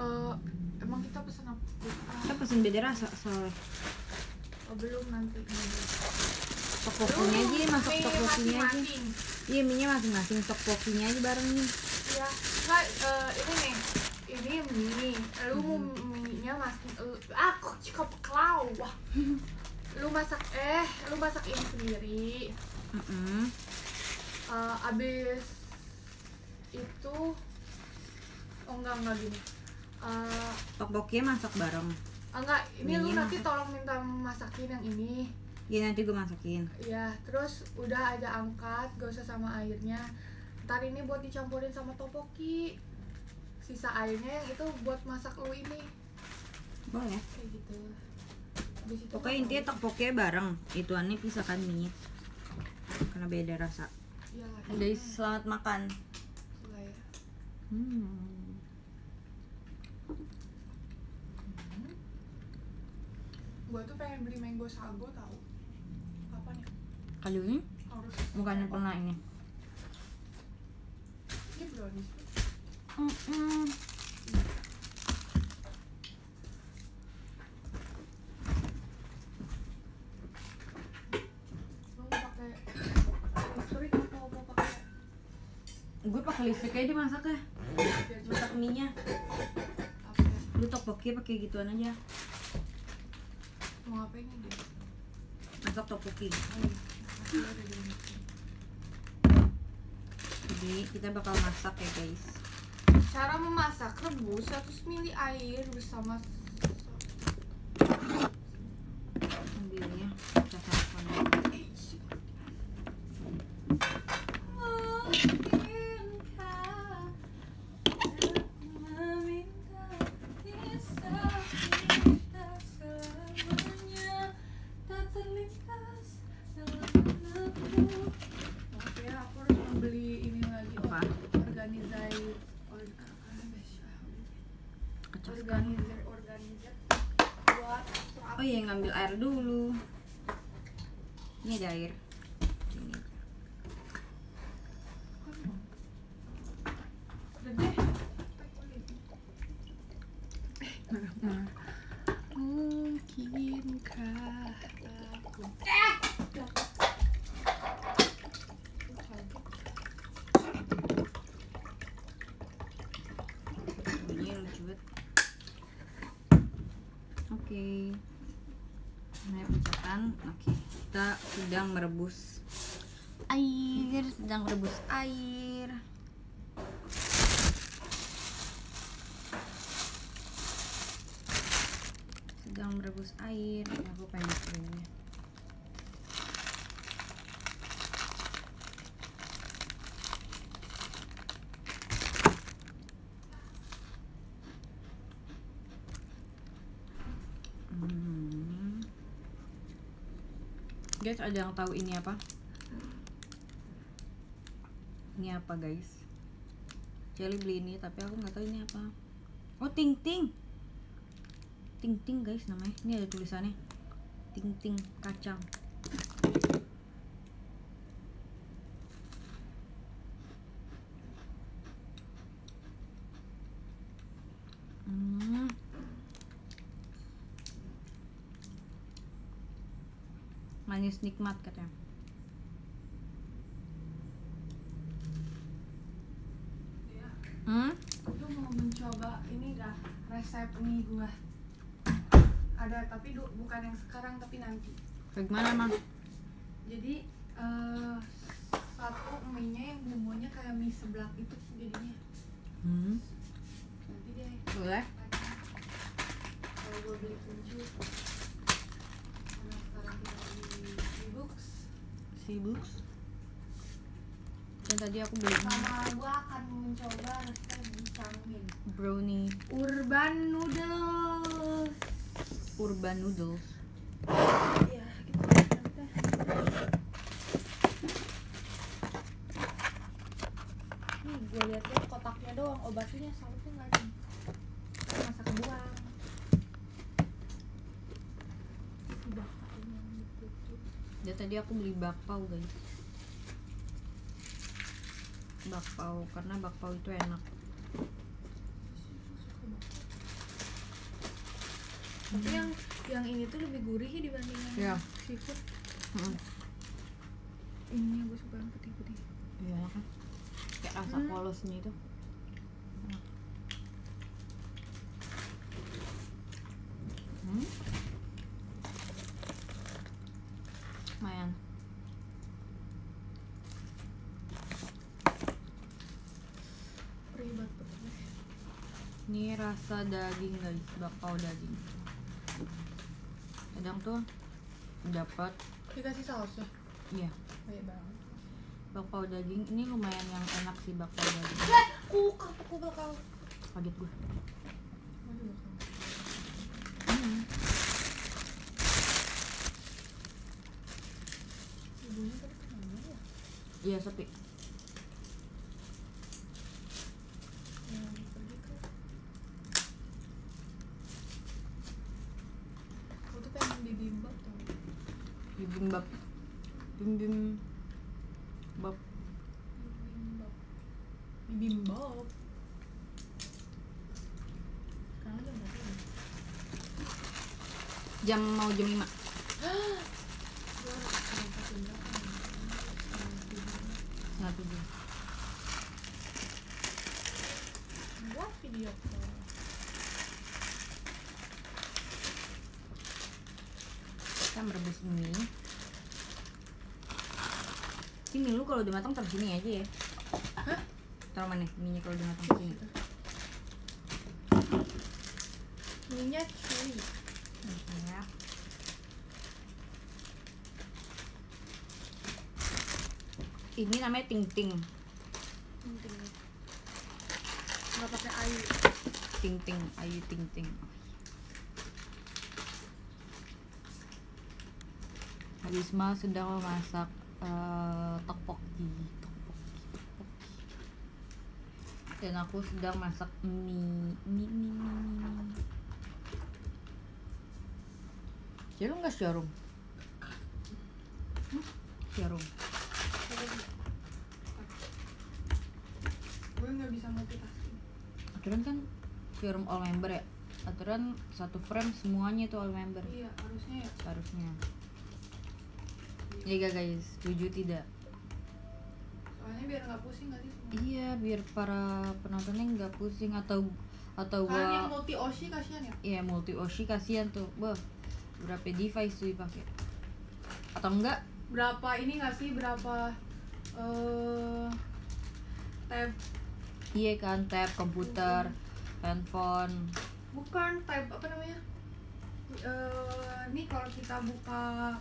Eh, emang kita pesan apa? Kita pesen beda rasa soalnya. Oh, belum nanti. Topokinya aja, masak Mie topokinya aja. Iya, minyak masing-masing topokinya aja bareng nih. Iya, nggak eh, ini nih, ini mie. Lu mau mie-nya masing, eh, ah kok cukup kelau, wah. Lu masak eh, lu masak ini sendiri. Mm-mm. Eh, abis itu, oh enggak enggak gini. Topokinya masak bareng. enggak, ini lu Mie-nya nanti masak. tolong minta masakin yang ini. Iya nanti gue masakin. Ya, terus udah aja angkat, gak usah sama airnya. Ntar ini buat dicampurin sama topoki. Sisa airnya yang itu buat masak lu ini. Boleh. Kayak gitu. Habis itu Pokoknya intinya topokinya bareng. Ituannya pisahkan minyak. Karena beda rasa. Ya, Guys, selamat makan. Lah ya. Hmm. Gua tuh pengen beli mango sago tahu. Apa nih? Kali ini Harus bukannya pernah ini. Ini brownies. Mau pakai Gue pakai listrik aja dimasak ya. Masak mie-nya. apa ya? Lu topoki pakai gituan aja. Mau ngapain dia? Masak topoki. Oh, iya. Ya. Jadi kita bakal masak ya guys. Cara memasak rebus 100 ml air bersama Ambilnya kita sarapan. Oke, aku harus membeli ini lagi Apa? Organizer or- Kecil sekali. Organizer organizer buat Oh iya ngambil air dulu. Ini ada air. Ini. Udah deh. Mungkinkah aku Bunyinya lucu banget. Oke. Nah, pencetakan. Oke. Kita sedang merebus air, sedang merebus air. Sedang merebus air. Aku pengen ini. Hmm. Guys, ada yang tahu ini apa? Ini apa, guys? Jelly beli ini, tapi aku nggak tahu ini apa. Oh, ting ting. Ting ting, guys, namanya. Ini ada tulisannya. Ting ting kacang. Hmm. Manis nikmat katanya. Hmm? Lu mau mencoba ini dah resep mie gua. Ada tapi du- bukan yang sekarang tapi nanti. Bagaimana, Mang? Jadi eh satu mie-nya yang bumbunya kayak mie seblak itu jadinya. Sibuk. Dan tadi aku beli sama gua akan mencoba resep brownie urban noodles urban noodles. tadi aku beli bakpao guys bakpao karena bakpao itu enak tapi hmm. yang yang ini tuh lebih gurih ya dibanding yang yeah. seafood hmm. ini yang gue suka yang putih-putih iya kan kayak rasa hmm. polosnya itu daging guys, bakpao daging. Kadang tuh dapat dikasih saus ya? Iya. Baik banget bakpao. Daging ini lumayan yang enak sih bakpao daging. Eh kukak kukak kau kaget gue hmm. ya iya sepi yang pergi ke aku tuh pengen bibimbap tau bibimbap. Bim bab bibimbap. Bibimbap sekarang jam mau jam 5 Gua harus berangkat jam berapa ya? Setengah tujuh. setengah tujuh buat video call kita merebus mie ini lu kalau udah matang taruh sini aja ya. Hah? taruh mana? Mie nya kalau udah matang sini minyak cuy. Ya. Ini namanya ting ting penting nggak pakai air. Ting ting ayu ting ting Harisma sedang memasak eh, tteokbokki tteokbokki, tteokbokki. dan aku sedang masak mie. Mie mie mie, mie, mie. jarum nggak jarum Hmm, jarum gue nggak bisa multitasking. Aturan kan jarum all member ya? Aturan satu frame semuanya itu all member. Iya harusnya ya. Harusnya ya guys setuju tidak nggak pusing nggak sih? Semua iya biar para penontonnya nggak pusing atau atau kan yang gua multi oshi kasihan ya? Iya multi oshi kasihan tuh. Wah berapa device tuh dipakai? Atau enggak? Berapa ini nggak sih? Berapa eh tab? Iya kan tab komputer handphone. Bukan tab apa namanya? Eh ini kalau kita buka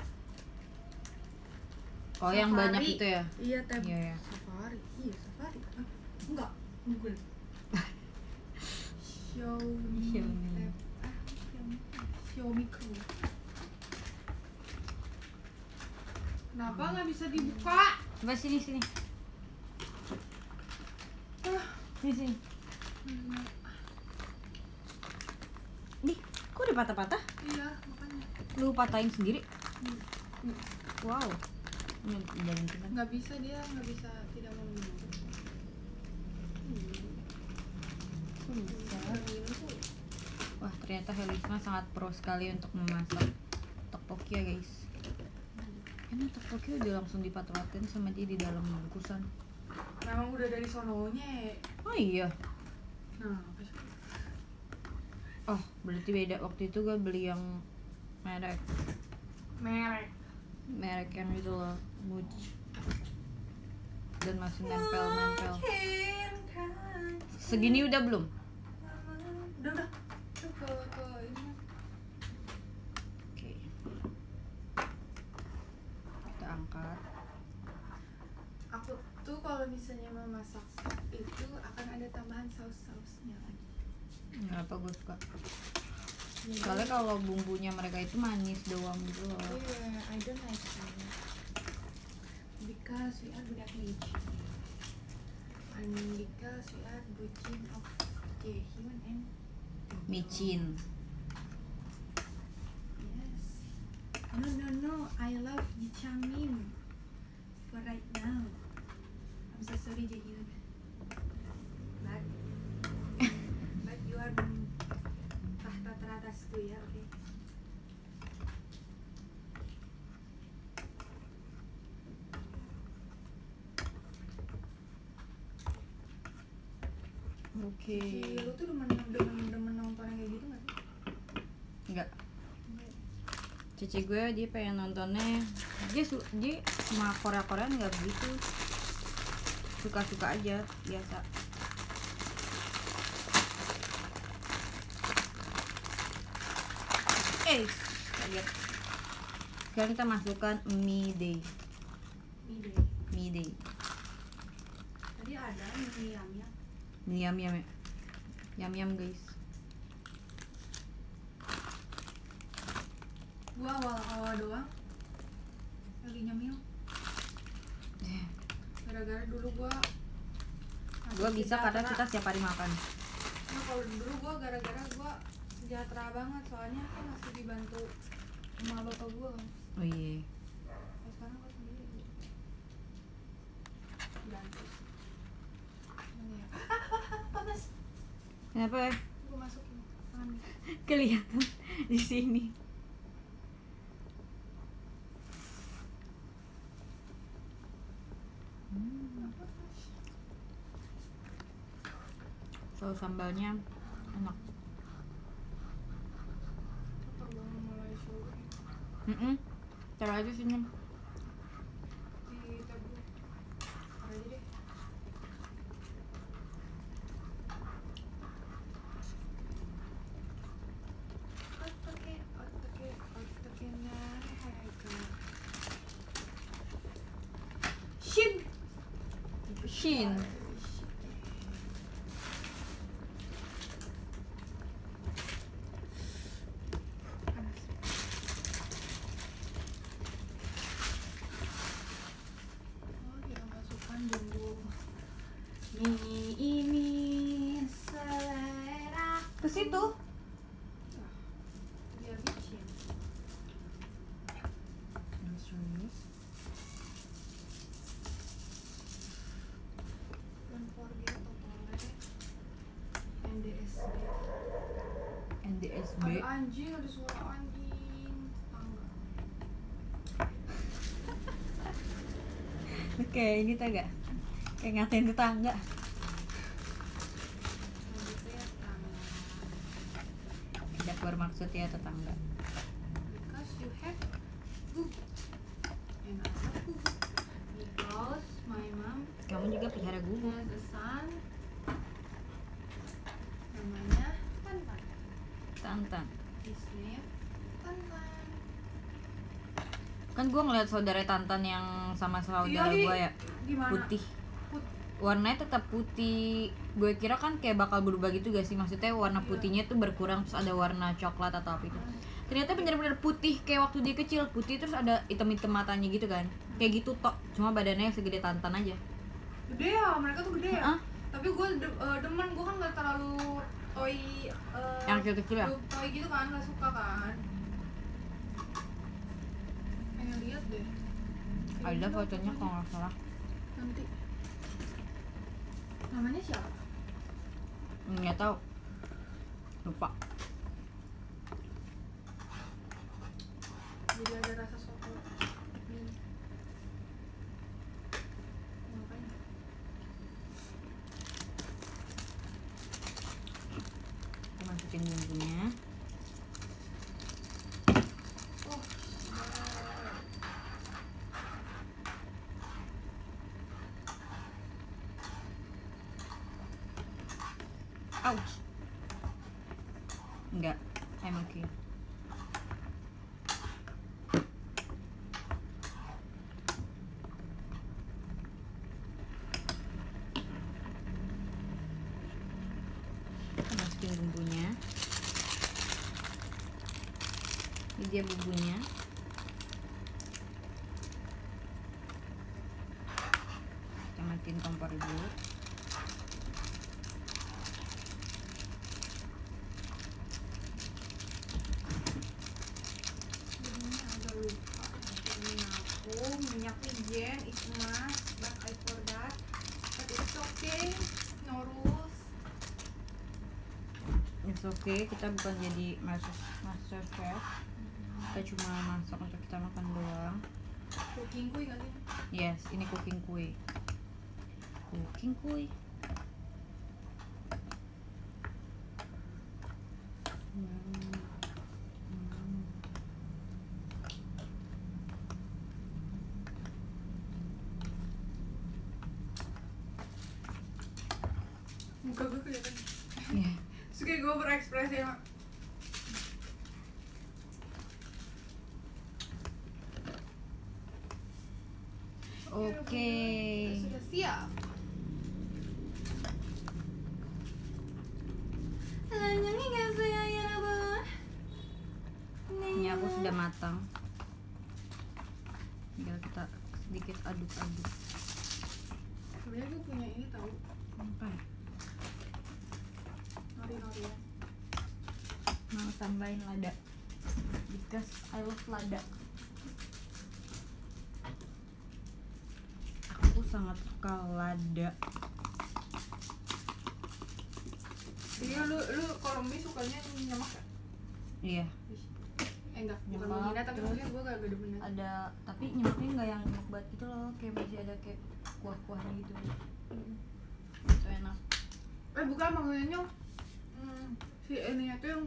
oh yang Safari. banyak itu ya? Iya tab Iya, iya. Safari? Iya Safari Hah? enggak Google. Xiaomi Xiaomi. ah Xiaomi Xiaomi Crew kenapa nggak bisa dibuka? Coba sini sini. Ah. Sini sini. Nih kok udah patah-patah? Iya makanya. Lu patahin sendiri? Hmm. Wow. Nggak bisa dia nggak bisa tidak mau minum Hmm. Nggak minum tuh. Wah ternyata Helisma sangat pro sekali untuk memasak tteokbokki ya guys. Ini tteokbokki udah langsung dipatwatin sama dia di dalam bungkusan. Memang udah dari sononya ya. Oh iya. Nah apa sih? Oh berarti beda. Waktu itu gue beli yang merek. Merek. Merek yang itu loh Muj Dan masih nempel-nempel. Segini udah belum? udah udah tuh ke ke ini Oke Kita angkat aku tuh kalau misalnya memasak itu akan ada tambahan saus-sausnya lagi Kenapa gue suka Soalnya kalau bumbunya mereka itu manis doang gitu loh yeah, I don't like that because we are budak licin and because we are bucin of Jaehyun and Micin Yes. No, no, no. I love Ji Changmin for right now. I'm so sorry, Jaehyun. But, but you are tahta teratasku ya, oke? Cici, lu tuh demen demen demen nonton yang kayak gitu nggak sih? Enggak. Cici gue dia pengen nontonnya dia su dia sama Korea Koreaan nggak begitu suka suka aja biasa eh kaget sekarang kita masukkan mie day Ide. mie day Tadi ada mie yam yam yam ya yam yam guys. Gua awal awal doang. Lagi nyemil. Gara-gara dulu gua masih bisa karena kita setiap hari makan. Nah, kalau dulu gua gara-gara gua sejahtera banget soalnya kan masih dibantu sama bapak gua. Oh iya Nah, sekarang gua sendiri. Bantu. Ini ya. Ah, ah, ah, panas. Kenapa ya Gua masukin. Kelihatan di sini. Saus sambalnya enak. Mm -mm. taruh aja sini di tabung. Taruh aja deh. Otaknya, otaknya, otaknya naik. Shin. shin Panas. Oh, kita masukkan bumbu mie ini selera ke situ biar micin don't forget totole NDSB NDSB ada anjing ada suara anjing tangga oke ini tau gak kayak ngatain tetangga. Tidak bermaksud ya tetangga. Because you have good and I have good because my mom kamu juga pelihara gugu has a son. Namanya Tantan. Tantan. His name Tantan. Kan gue ngeliat saudara tantan yang sama saudara Iya, gue ya. Gimana? Putih. Put- warnanya tetap putih. Gue kira kan kayak bakal berubah gitu gak sih? Maksudnya warna Iya. putihnya tuh berkurang terus ada warna coklat atau apa itu. Ternyata bener-bener putih kayak waktu dia kecil. Putih terus ada hitam-hitam matanya gitu kan. Kayak gitu tok. Cuma badannya segede tantan aja. Gede ya mereka tuh gede ya. Tapi gue de- eh, demen. Gue kan gak terlalu toy eh, Yang kecil-kecil ya? toy gitu kan gak suka kan pengen lihat deh ada fotonya kalau nggak salah. Nanti. Namanya siapa? Nggak tahu lupa jadi ada rasa soto ini makanya Aku masukin bumbunya oh ouch enggak Okay Kita masukin bumbunya. Ini dia bumbunya kita matiin kompor dulu jadinya agak lupa ini aku minyak wijen is must but I forgot but it's okay no rules It's okay, kita bukan jadi master, master chef. Kita cuma masak untuk kita makan doang. Cooking kuy kali Yes, ini cooking kue. Cooking kue gue berekspresi ya Oke. sudah siap Ini aku sudah matang. Tinggal kita sedikit aduk-aduk. sebenarnya gue punya ini tahu Apa? ya? nori-norian Mau tambahin lada. Because I love lada. Aku sangat suka lada. Iya lu lu kalau mie sukanya nyemak ya? Iya. Eh enggak, bukan menghina tapi maksudnya gue gak gede bener Ada tapi nyemaknya nggak yang nyemak banget gitu loh, kayak masih ada kayak kuah-kuahnya gitu. Itu enak. Eh bukan maksudnya hmm, si ininya tuh yang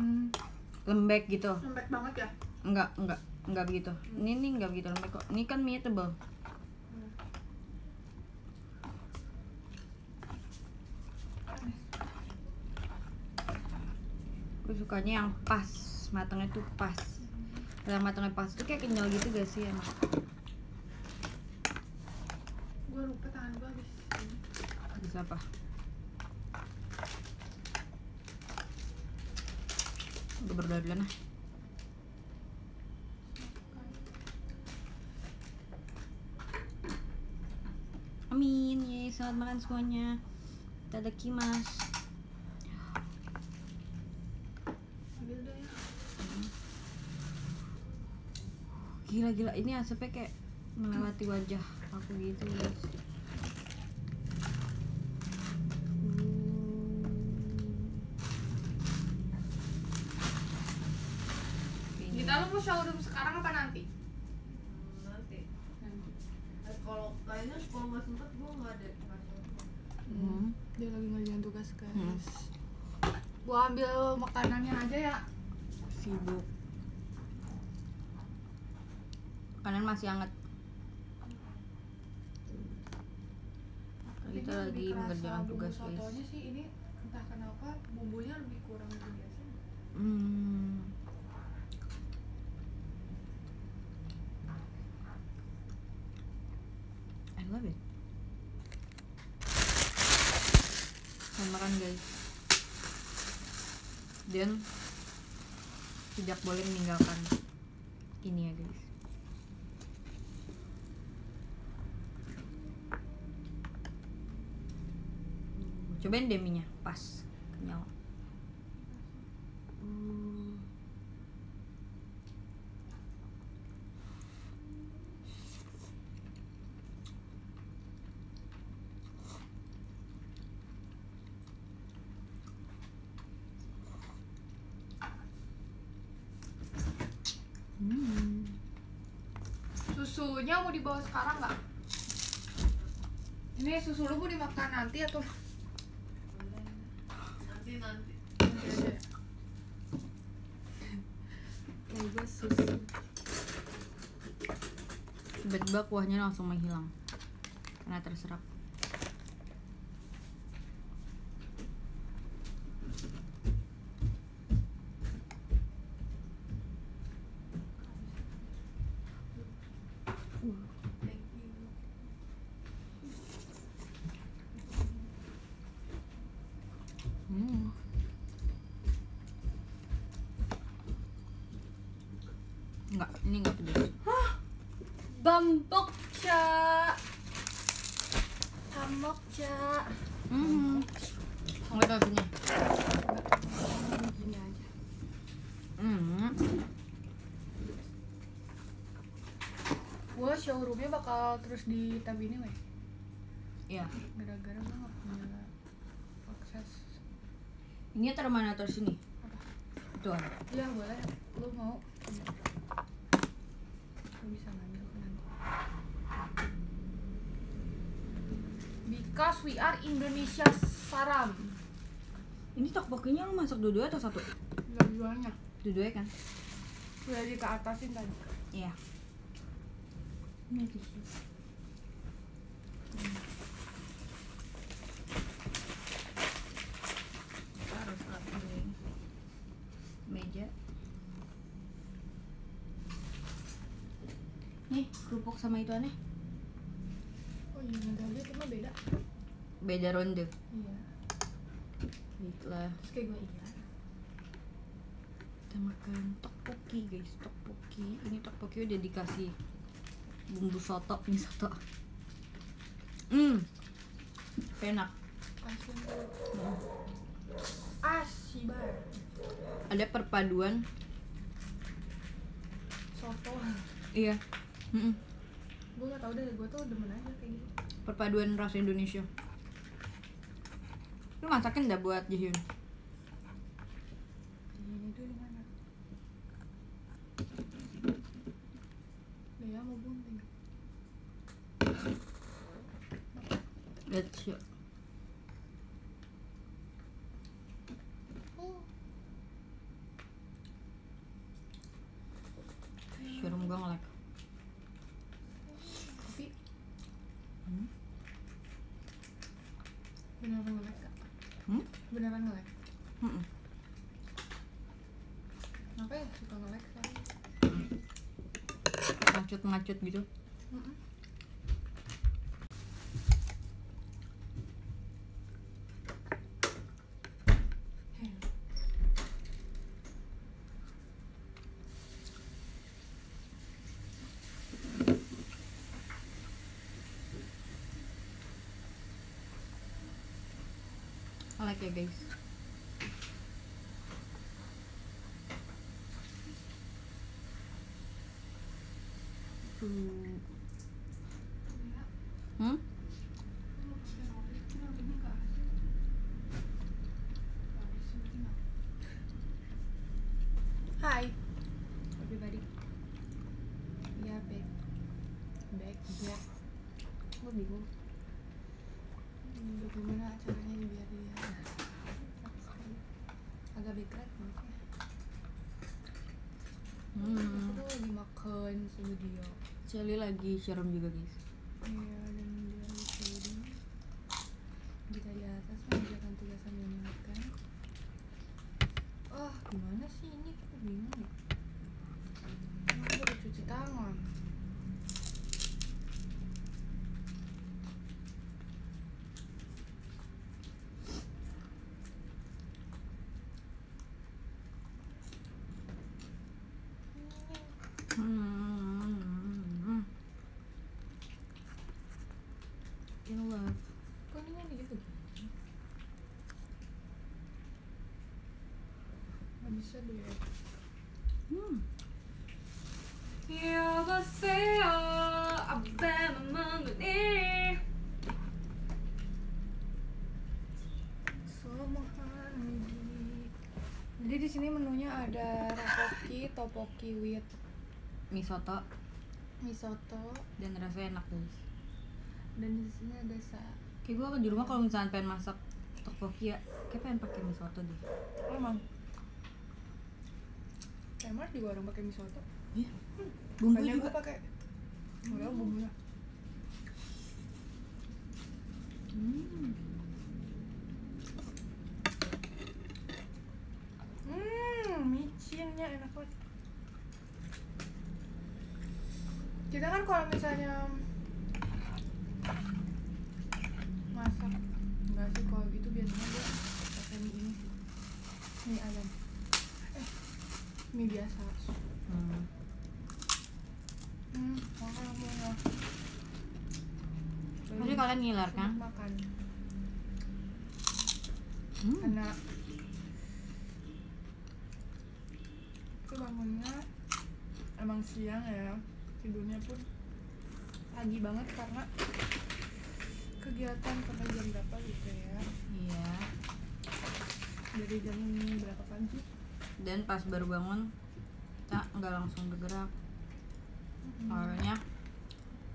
hmm, Lembek gitu. lembek banget ya Enggak, enggak, enggak begitu. Ini nih enggak begitu lembek kok. Ini kan mie tebel. Aku sukanya yang pas, matangnya tuh pas. Kalau matangnya pas itu kayak kenyal gitu gak sih enak? Gue lupa tangan gue habis. Bisa apa? Udah berdoa dulu nah. Amin, yeay, selamat makan semuanya. Tadakimas. Ambil deh ya Gila gila, ini asapnya kayak melewati wajah aku gitu guys. Hmm. Kita lu mau showroom sekarang apa nanti? nanti Nanti Eh, kalau kayaknya kalau nggak sempet gue nggak ada sempet. Hmm. Dia lagi ngerjain tugas guys Hmm. Gua ambil makanannya aja ya Sibuk. Makanan masih hangat. Kita lagi mengerjakan tugas guys. sih ini entah kenapa bumbunya lebih kurang dari biasa Hmm. I love it. Guys. Dan tidak boleh meninggalkan ini ya guys. Cobain deh pas kenyal. Hmm. Susunya mau dibawa sekarang nggak? Ini susu lu mau dimakan nanti atau nanti nanti nanti aja? Kayaknya susu. Tiba-tiba kuahnya langsung menghilang karena terserap. thank you Hmm. Enggak, ini enggak pedas. Bambok cha. Bambok cha. Hmm. Tahu sini. Gini aja. Hmm. Gua showroomnya bakal terus di tab ini weh. Iya. Gara-gara gua nggak punya akses. Ini taruh mana taruh sini? masuk dua-dua atau satu? Dua-duanya. Dua-duanya kan? Udah di ke atasin tadi. Iya. Ini gitu. Harus rapiin meja. Nih, kerupuk sama itu aneh. Oh iya, modelnya cuma beda. Beda ronde kayak gue iya. Kita makan tteokbokki guys tteokbokki. Ini tteokbokki udah dikasih bumbu soto nih soto. Hmm. Enak. Banget ada perpaduan. Soto. Iya. Mm-mm. gue nggak tahu deh gue tuh demen aja kayak gitu. Perpaduan rasa Indonesia. Lu masakin nggak buat Jihyun ini tuh di mana Dea mau bunting let's show oh showroom gua nge-lag tapi Hmm? beneran nge-lag kak Hmm? beneran nge-lag Mm-mm. kenapa ya suka nge-lag sekarang ngacut-ngacut gitu. Heh. I like ya guys Tuh. Hmm? Hi everybody We are back Back back Gue bingung Hmm, Bagaimana acaranya ini biar dia Agak berat maksudnya Hmm. Aku lagi makan sama Celi lagi showroom juga guys ada rapoki, topoki with Mie soto mie soto dan rasanya enak guys. Dan di sini ada sa Kayak gue di rumah kalau misalnya pengen masak tteokbokki ya Kayak pengen pakai mie soto deh. Emang. Kmart juga orang pakai mie soto Iya Bumbu Makanya juga. pakai. Enggak bumbunya hmm. Hmm, micinnya enak banget. Kita kan kalau misalnya masak enggak sih kalau gitu biasanya gue pakai mie ini sih. Mie ayam. Eh, mie biasa. Hmm. Hmm, makan semuanya. Kalian ngiler kan? Makan. Hmm. karena itu bangunnya emang siang ya. Tidurnya pun pagi banget karena kegiatan sampai jam berapa gitu ya. Iya. Dari jam berapa pagi? Dan pas baru bangun Kita nggak langsung bergerak Awalnya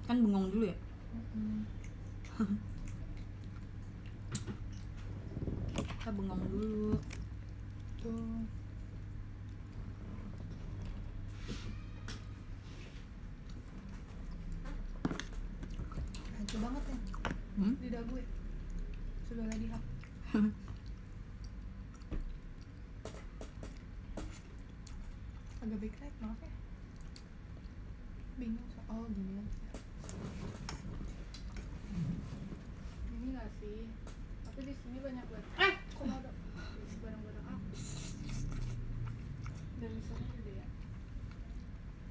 Kan bengong dulu ya Kita bengong dulu. Tuh. Hancur banget ya? Hmm? lidah gue. Sudah lagi hap agak backlight maaf ya bingung so- oh gini ini nggak sih sini banyak banget eh kok ada? Barang-barang apa? Dari sana juga ya.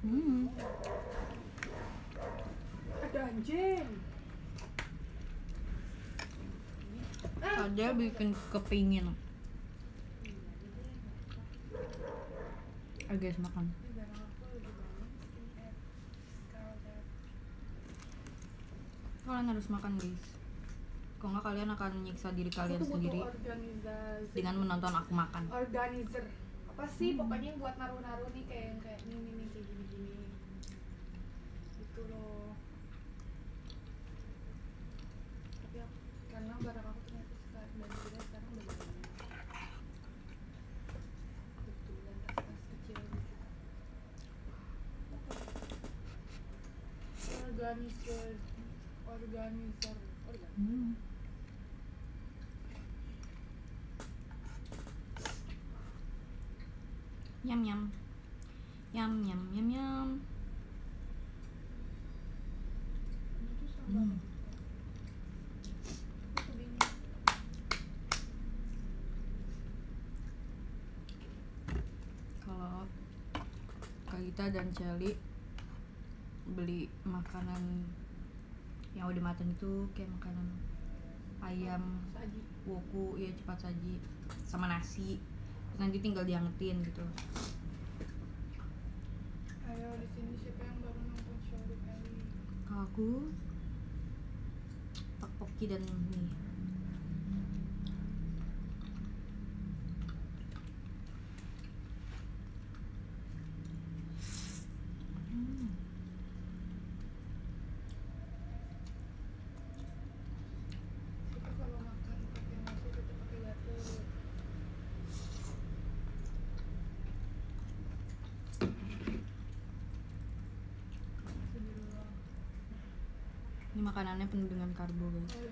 Hmm. ada anjing. Ada bikin kepingin. Ayo guys makan Ini kalian harus makan guys kalau nggak kalian akan menyiksa diri kalian sendiri dengan menonton aku makan. Organizer. Apa sih? Pokoknya yang buat naruh-naruh nih kayak yang kayak ini nih kayak gini-gini. Gitu loh. Tapi karena barang aku ternyata sekarang dan tidak sekarang udah banyak kebetulan tas-tas kecil gitu organizer organizer organizer Hmm. Yum yum. Yum yum yum yum. Hmm. Kalau Kak Gita dan Celi beli makanan yang udah matang itu kayak makanan ayam woku ya cepat saji sama nasi nanti tinggal diangetin gitu. Ayo di sini siapa yang baru nonton show di aku tteokbokki dan mie Hmm. Kita kalau makan pakai nasi kita pakai gatel. Astagfirullah. ini makanannya penuh dengan karbo guys ya,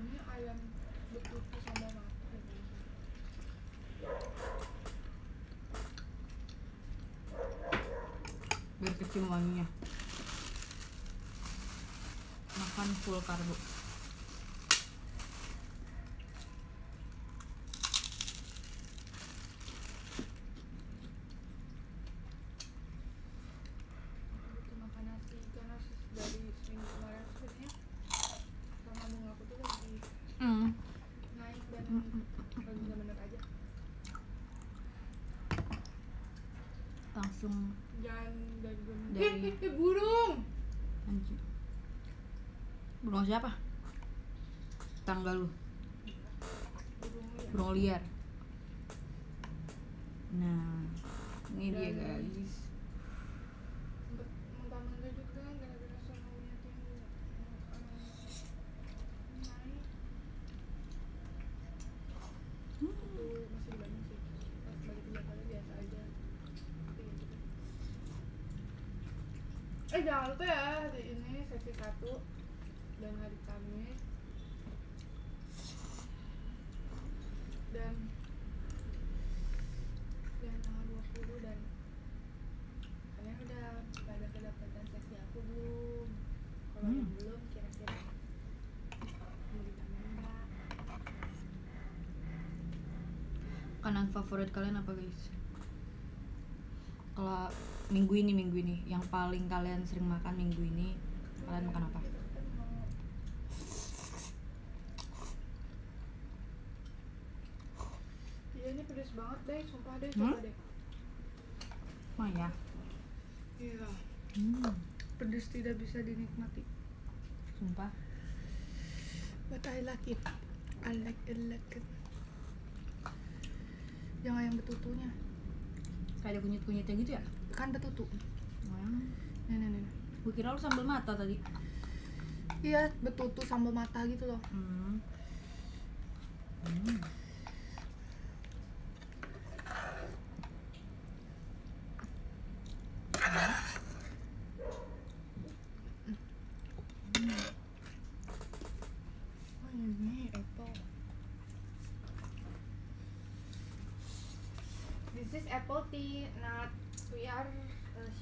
biar kecium wanginya. Makan full karbo Butuh makan nasi karena dari seminggu kemarin sebenarnya sama bunga aku tuh lagi hmm. naik dan Mm-mm. lagi bener aja. Jangan dari Eh, eh, eh, burung. anjir burung siapa? Tangga lu. Burung liar nah ini dia Dan- guys Sempet muntah-muntah juga gara-gara sonaunya tuh yang eh, naik. Hmm. Itu masih di Bandung sih. Pas balik ke Jakarta biasa aja. Tapi ya gitu. Jangan lupa ya hari ini sesi satu. Dan hari Kamis dan dan tanggal 20 dan kalian udah pada kedapatan sesi aku belum? Kalau yang Hmm. belum kira-kira makanan favorit kalian apa guys? Kalau minggu ini minggu ini yang paling kalian sering makan minggu ini kalian makan apa Iya ini pedes banget deh, sumpah deh, Hmm? coba deh. mah ya Iya, hmm. pedes tidak bisa dinikmati. sumpah But I like it. I like it, like it. Yang ayam betutunya, kayak ada kunyit kunyitnya gitu ya kan betutu. hmm. Nih, nih, nih. nih. gue kira lu sambal mata tadi Iya, betutu sambal mata gitu loh. hmm. Hmm.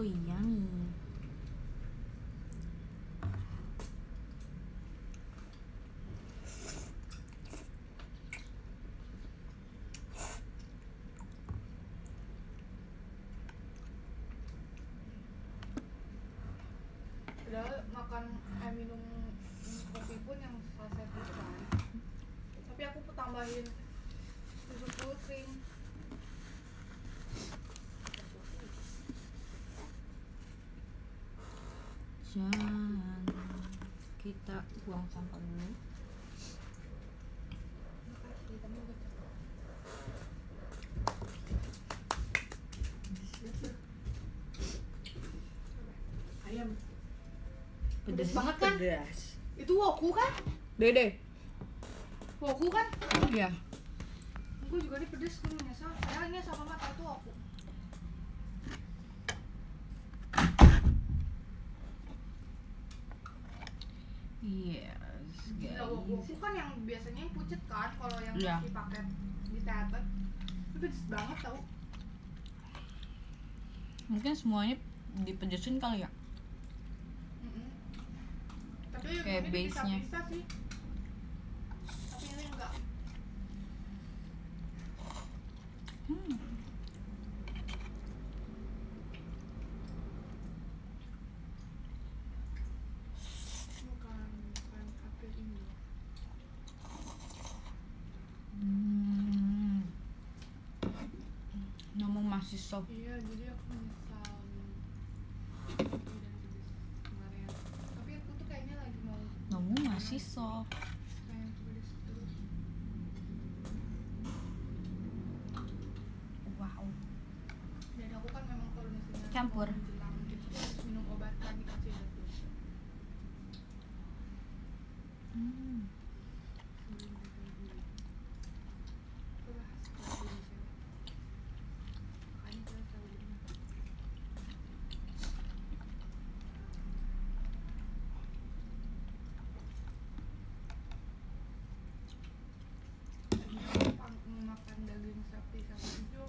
所以养你。padahal makan eh, minum kopi pun yang saset itu tapi aku tambahin jangan. Kita buang sampah dulu. Ayam. Pedes banget kan? Pedes itu woku kan? Dede woku kan? Iya. Gue juga ini pedes gue sama salah ini sama mata itu woku. bungsu kan yang biasanya yang pucet kan kalau yang yeah. di paket di teater. Itu pedes banget tau. Mungkin semuanya dipedesin kali ya? Mm tapi kayak base nya bisa sih. Tapi ini enggak. Hmm. campur. Minum obat kan gitu. hmm. makan daging sapi sama hijau.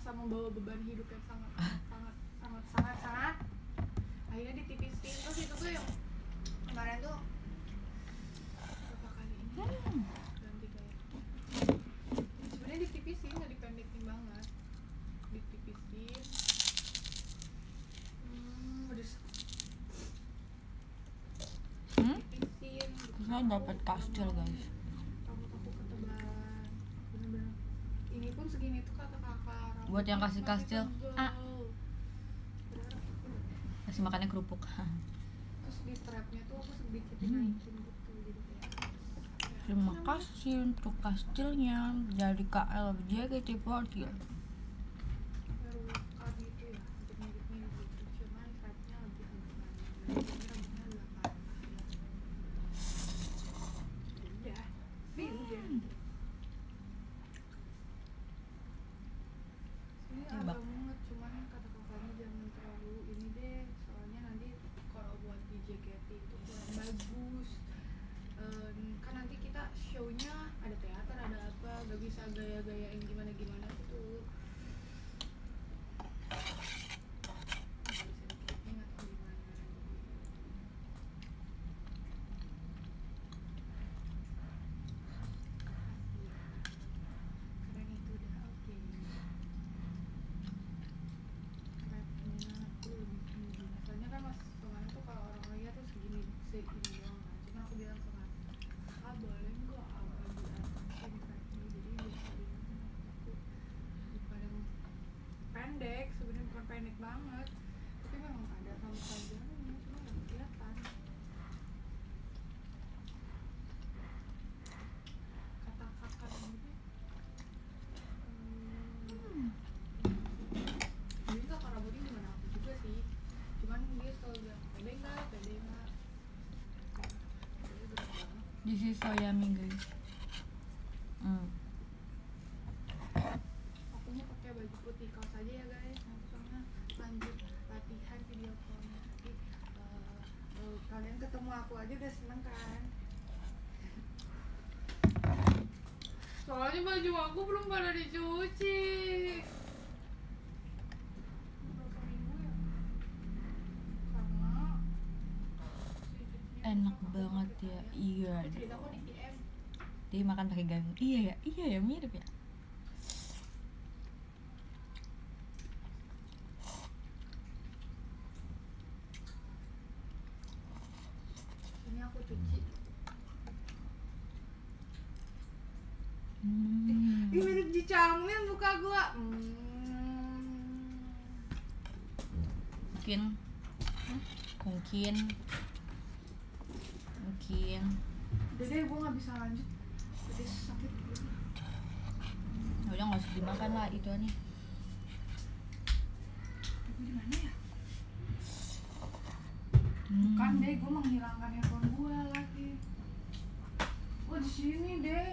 merasa membawa beban hidup yang sangat sangat sangat sangat sangat. Akhirnya ditipisin. Terus itu tuh yang kemarin tuh berapa kali ini? Hmm. ganti kayak. Sebenarnya ditipisin nggak dipendekin banget. Ditipisin. Hmm udah hmm? ditipisin terus dapat kastil buat yang kasih kastil. Ah kasih makannya kerupuk. Hmm. Terima kasih untuk kastilnya. Dari KLJGT48 so yummy guys hmm. aku mau pakai baju putih kaos aja ya guys. Soalnya lanjut latihan video callnya. Nanti eh, eh, kalian ketemu aku aja udah seneng kan? Soalnya baju aku belum pada dicuci Berapa minggu ya? Karena si cucinya enak susah, aku banget pakai ya tangan. iya Aku cerita aku di DM dia makan pakai gayung iya ya iya ya mirip ya ini aku cuci hmm. Ih mirip Ji Changmin muka gua. Hmm. mungkin mungkin mungkin deh gua nggak bisa lanjut. Udah sakit. Ya udah itu nih Gua di mana ya? Hmm. Bukan deh, gua menghilangkan handphone gua lagi. Gua di sini deh.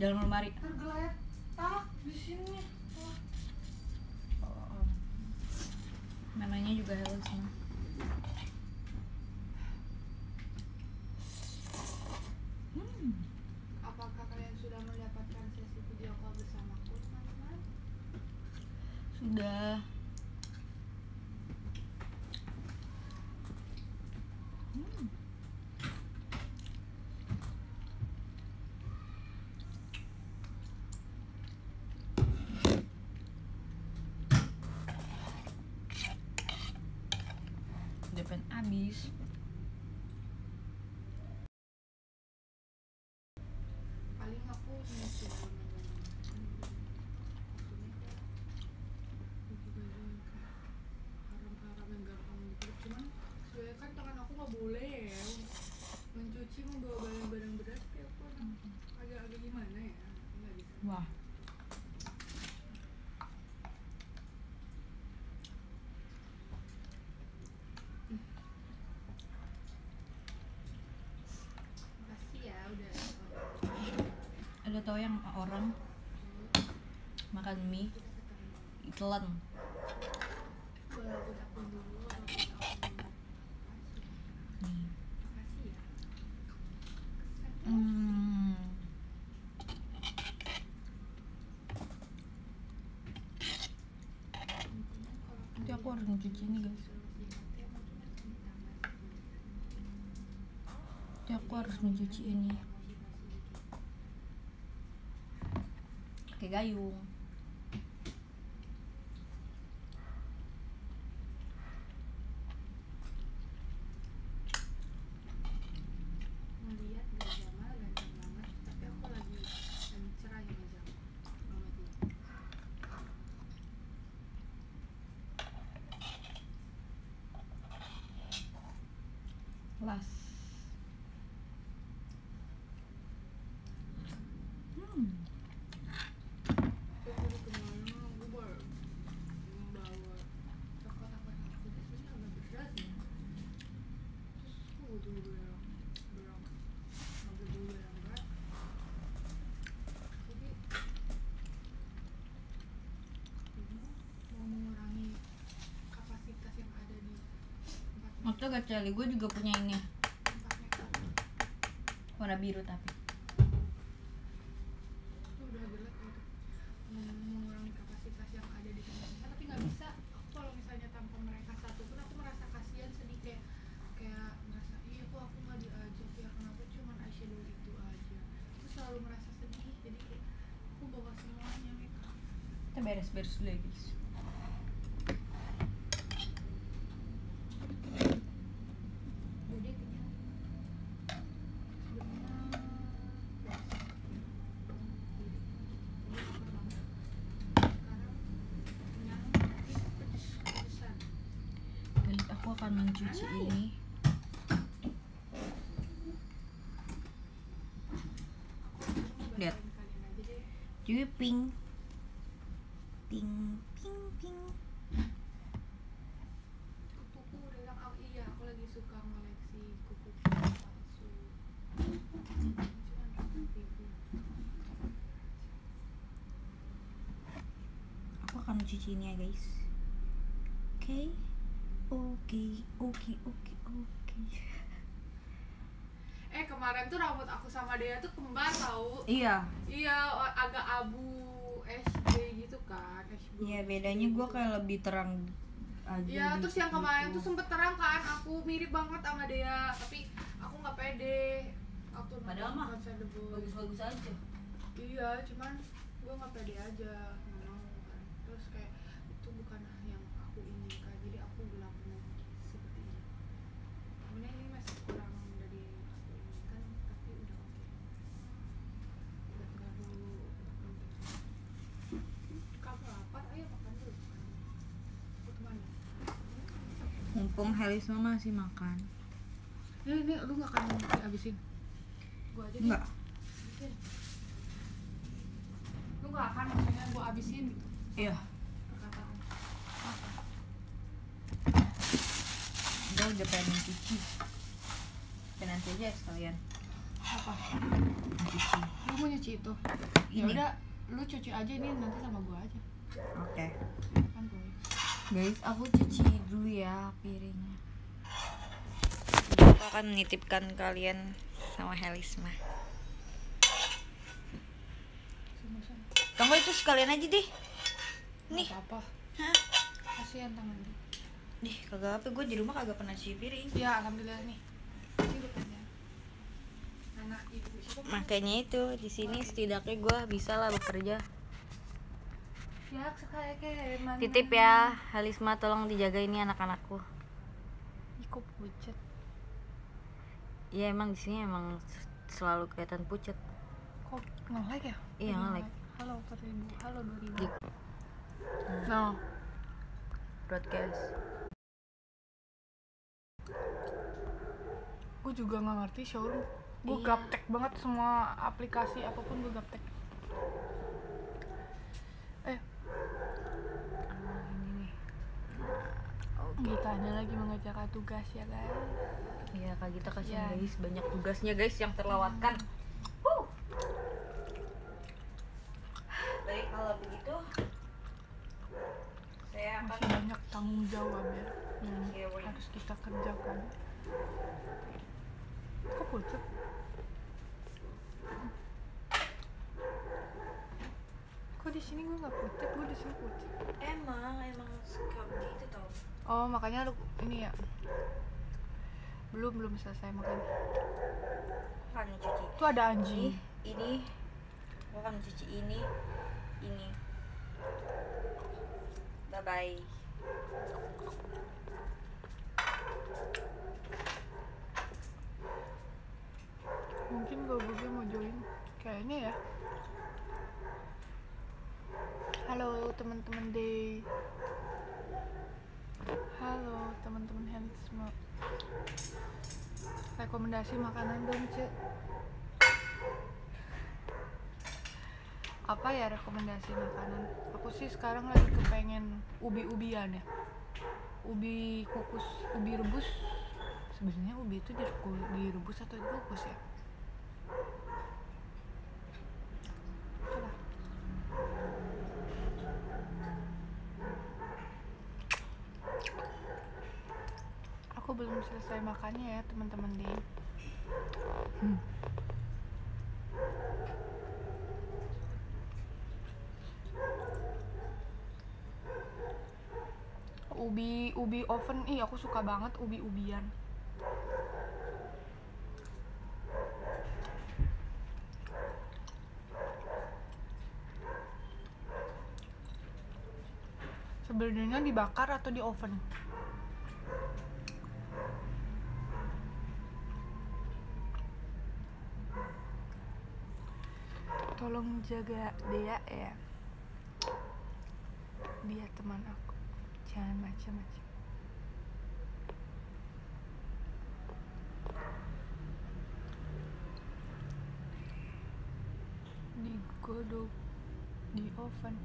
dalam lemari Tergeletak di sini. Oh. namanya juga Hello Sina hmm. Apakah kalian sudah mendapatkan sesi video call bersamaku, teman-teman? sudah Hmm. depan abis Paling aku nyuci dalam haram-haram yang gampang gitu cuman sebenarnya kan tangan aku nggak boleh ya mencuci membawa barang-barang berat tapi aku agak-agak gimana ya nggak bisa wah makasih ya udah ada tau yang orang makan mie telan. Hmm. nanti aku harus mencuci ini guys. Nanti aku harus mencuci ini pakai gayung kelas hmm. Terus tadi ke mana gue bawa bawa kotak-kotak aku di sini agak berat ya terus aku butuh barang barang ngambil dulu barang berat jadi bingung mau mengurangi kapasitas yang ada di tempat Waktu gak celi, gue juga punya ini tempat makeup warna biru tapi itu udah jelek gitu Meng- mengurangi kapasitas yang ada di tempat mereka tapi nggak bisa aku kalau misalnya tanpa mereka satu pun aku merasa kasihan sedih kayak kayak merasa iya kok aku nggak diajak ya kenapa cuman eyeshadow itu aja aku selalu merasa sedih jadi kayak aku bawa semuanya mereka kita beres-beres dulu ya guys aku lagi suka ngoleksi kuku palsu. Cuman review aku akan mencuci ini ya guys. Oke oke oke oke. Oke eh kemarin tuh rambut aku sama dia tuh kembar tau. Iya. Iya agak abu SB gitu kan SB iya bedanya gue kayak lebih terang aja Iya, dikit terus yang kemarin gitu. tuh sempet terang kan, aku mirip banget sama dia, tapi aku nggak pede. Waktu Padahal mah bagus-bagus aja. Iya, cuman gue nggak pede aja, nggak mau kan. Terus kayak itu bukan yang aku inginkan, jadi aku gelap lagi seperti ini. Sebenarnya ini masih kurang dari aku inginkan, tapi udah oke. Udah terlalu kamu lapar, ayo makan dulu. Aku temani. Helisma masih makan Ini, ini lu gak akan dihabisin? Gua aja enggak Habisin. Lu gak akan maksudnya gua habisin gitu iya gue udah pengen mencuci dan nanti aja sekalian Apa? mencuci Lu mau nyuci itu? Ya udah, lu cuci aja ini nanti sama gua aja. oke Kan gue. Guys aku cuci dulu ya piringnya. Aku akan menitipkan kalian sama Helisma. Kamu itu sekalian aja deh. Nih. Gak apa-apa. Hah? Kasihan tangan lu. Ih, kagak apa gue di rumah kagak pernah cuci piring. Ya, alhamdulillah nih. Makanya itu di sini setidaknya gue bisa lah bekerja Ya, sekali kayak mana? Titip ya Helisma tolong dijaga ini anak-anakku kok pucet. ya emang di sini emang selalu kelihatan pucet Kok nge-like ya? Iya, Lagi nge-like. Halo 4000, halo 2000. di No. broadcast Gue juga nggak ngerti showroom. Gue Iya. gaptek banget semua aplikasi apa pun gue gaptek. Eh, Ah, ini nih Gitanya lagi mengerjakan tugas ya guys. ya kak Gita kasihan Iya. guys banyak tugasnya guys yang terlewatkan Wuh. baik kalau begitu saya akan Masih banyak tanggung jawab ya yang Iya, Boy. harus kita kerjakan. Kok pucet? Kok di sini gue nggak pucet, gue di sini pucet. emang emang suka begitu tau Oh makanya lu ini ya belum belum selesai makan. akan mencuci Tuh ada ini anjing. ini gua akan mencuci ini ini bye bye Mungkin gue mau join kayaknya ya. Halo teman-teman day. Halo teman-teman handsome. rekomendasi makanan dong cek apa ya rekomendasi makanan? Aku sih sekarang lagi kepengen ubi-ubian ya. Ubi kukus ubi rebus. Sebenarnya ubi itu direbus atau dikukus ya aku belum selesai makannya ya teman-teman deh Hmm. ubi ubi oven ih aku suka banget ubi ubian sebenarnya dibakar atau di oven tolong jaga dia ya. Dia teman aku. Jangan macam-macam digodok di oven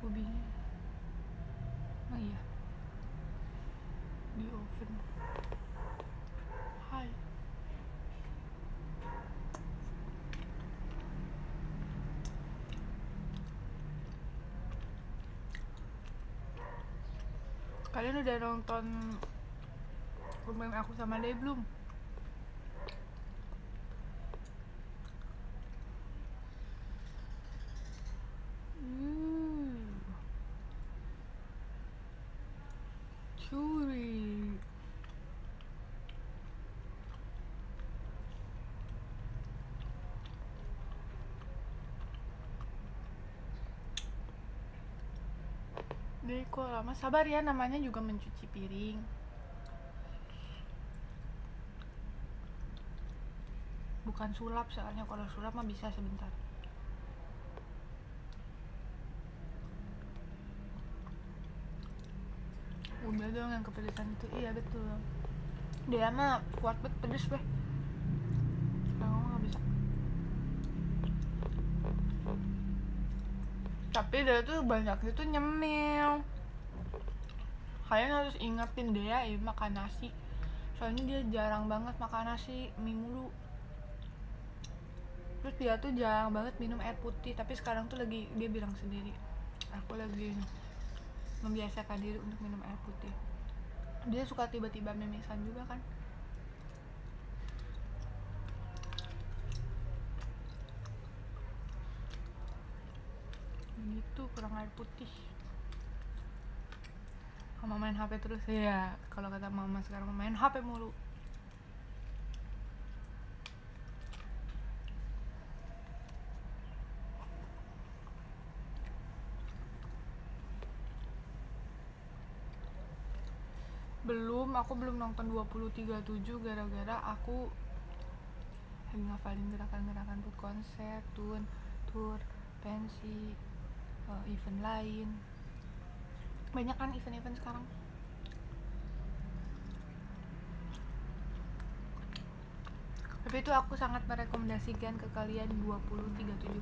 ubinya oh iya. Di oven hai kalian udah nonton pemain aku sama dia belum Hmm. curi Deh kok lama. Sabar ya namanya juga mencuci piring. Bukan sulap soalnya kalau sulap mah bisa sebentar. Udah dong yang kepedesan itu. Iya betul. Dia mah kuat banget pedes weh ngomong nggak bisa. Tapi dia tuh banyak itu nyemil kalian harus ingetin dia ya makan nasi. Soalnya dia jarang banget makan nasi mie mulu. Terus dia tuh jarang banget minum air putih tapi sekarang tuh lagi dia bilang sendiri aku lagi membiasakan diri untuk minum air putih. Dia suka tiba-tiba mimisan juga kan. Gitu kurang air putih sama main HP terus. Ya kalau kata mama sekarang main HP mulu. Belum aku belum nonton 2037 gara-gara aku lagi ngafalin gerakan-gerakan buat konser tun tour pensi eh, event lain banyak kan event-event sekarang. Tapi itu aku sangat merekomendasikan ke kalian 2037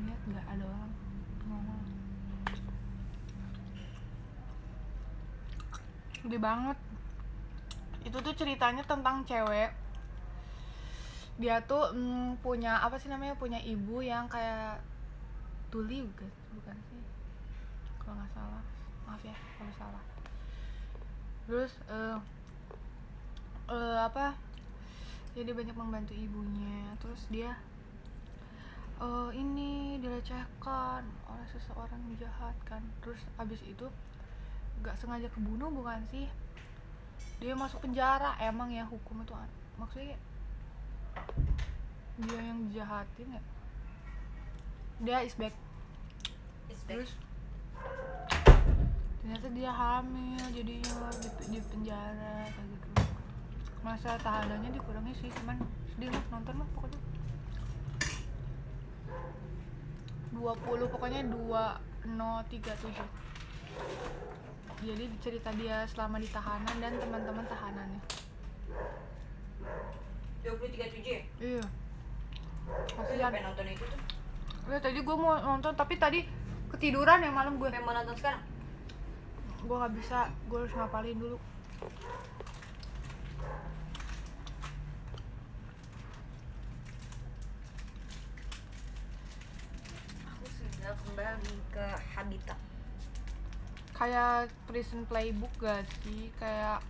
lihat nggak ada orang. Ngomong gede banget. Itu tuh ceritanya tentang cewek. Dia tuh mm, punya apa sih namanya punya ibu yang kayak tuli bukan? Bukan sih kalau nggak salah. Maaf ya kalau salah. Terus eh eh, apa? Jadi banyak membantu ibunya. Terus dia eh ini dilecehkan oleh seseorang jahat kan. Terus abis itu nggak sengaja kebunuh bukan sih? Dia masuk penjara emang ya hukum itu maksudnya dia yang dijahatin ya? Dia is back. Terus ternyata dia hamil jadinya di, di penjara kayak gitu. Masa tahanannya dikurangi sih cuman sedih lah nonton lah pokoknya. 20 pokoknya 2037 jadi cerita dia selama di tahanan dan teman-teman tahanannya. 23 tujuh ya? iya. Kasihan. nonton itu tuh? Ya tadi gue mau nonton tapi tadi ketiduran ya malam gue Sampai mau nonton sekarang? gue nggak bisa gue harus ngapalin dulu. Aku sudah kembali ke habitat. Kayak prison playbook gak sih? Kayak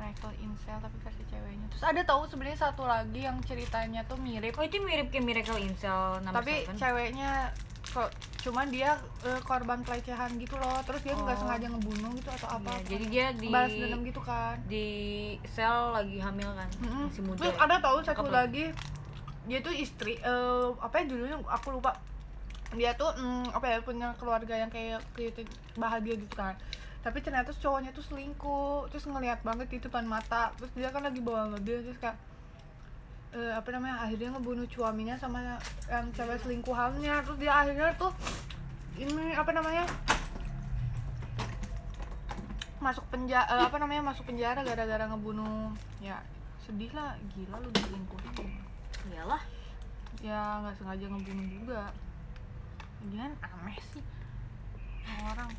Rifle Incel tapi versi ceweknya. Terus ada tahu sebenarnya satu lagi yang ceritanya tuh mirip. Oh itu mirip kayak Miracle Incel number tapi seven. ceweknya kok cuman dia eh, korban pelecehan gitu loh. Terus dia nggak Oh. sengaja ngebunuh gitu atau apa Iya, jadi dia di balas dendam gitu kan. di sel lagi hamil kan Mm-mm. masih muda. Terus ada tahu satu loh. lagi dia tuh istri eh, apa ya judulnya? Aku lupa. Dia tuh mm, apa ya punya keluarga yang kayak kelihatan bahagia gitu kan. Tapi ternyata cowoknya tuh selingkuh terus ngelihat banget di depan mata. Terus dia kan lagi bawa mobil terus kayak eh, apa namanya akhirnya ngebunuh suaminya sama yang cewek selingkuhannya terus dia akhirnya tuh ini apa namanya masuk penjara apa namanya masuk penjara gara-gara ngebunuh ya sedih lah gila lu diselingkuhin. Iyalah. Ya nggak sengaja ngebunuh juga. Jangan aneh sih orang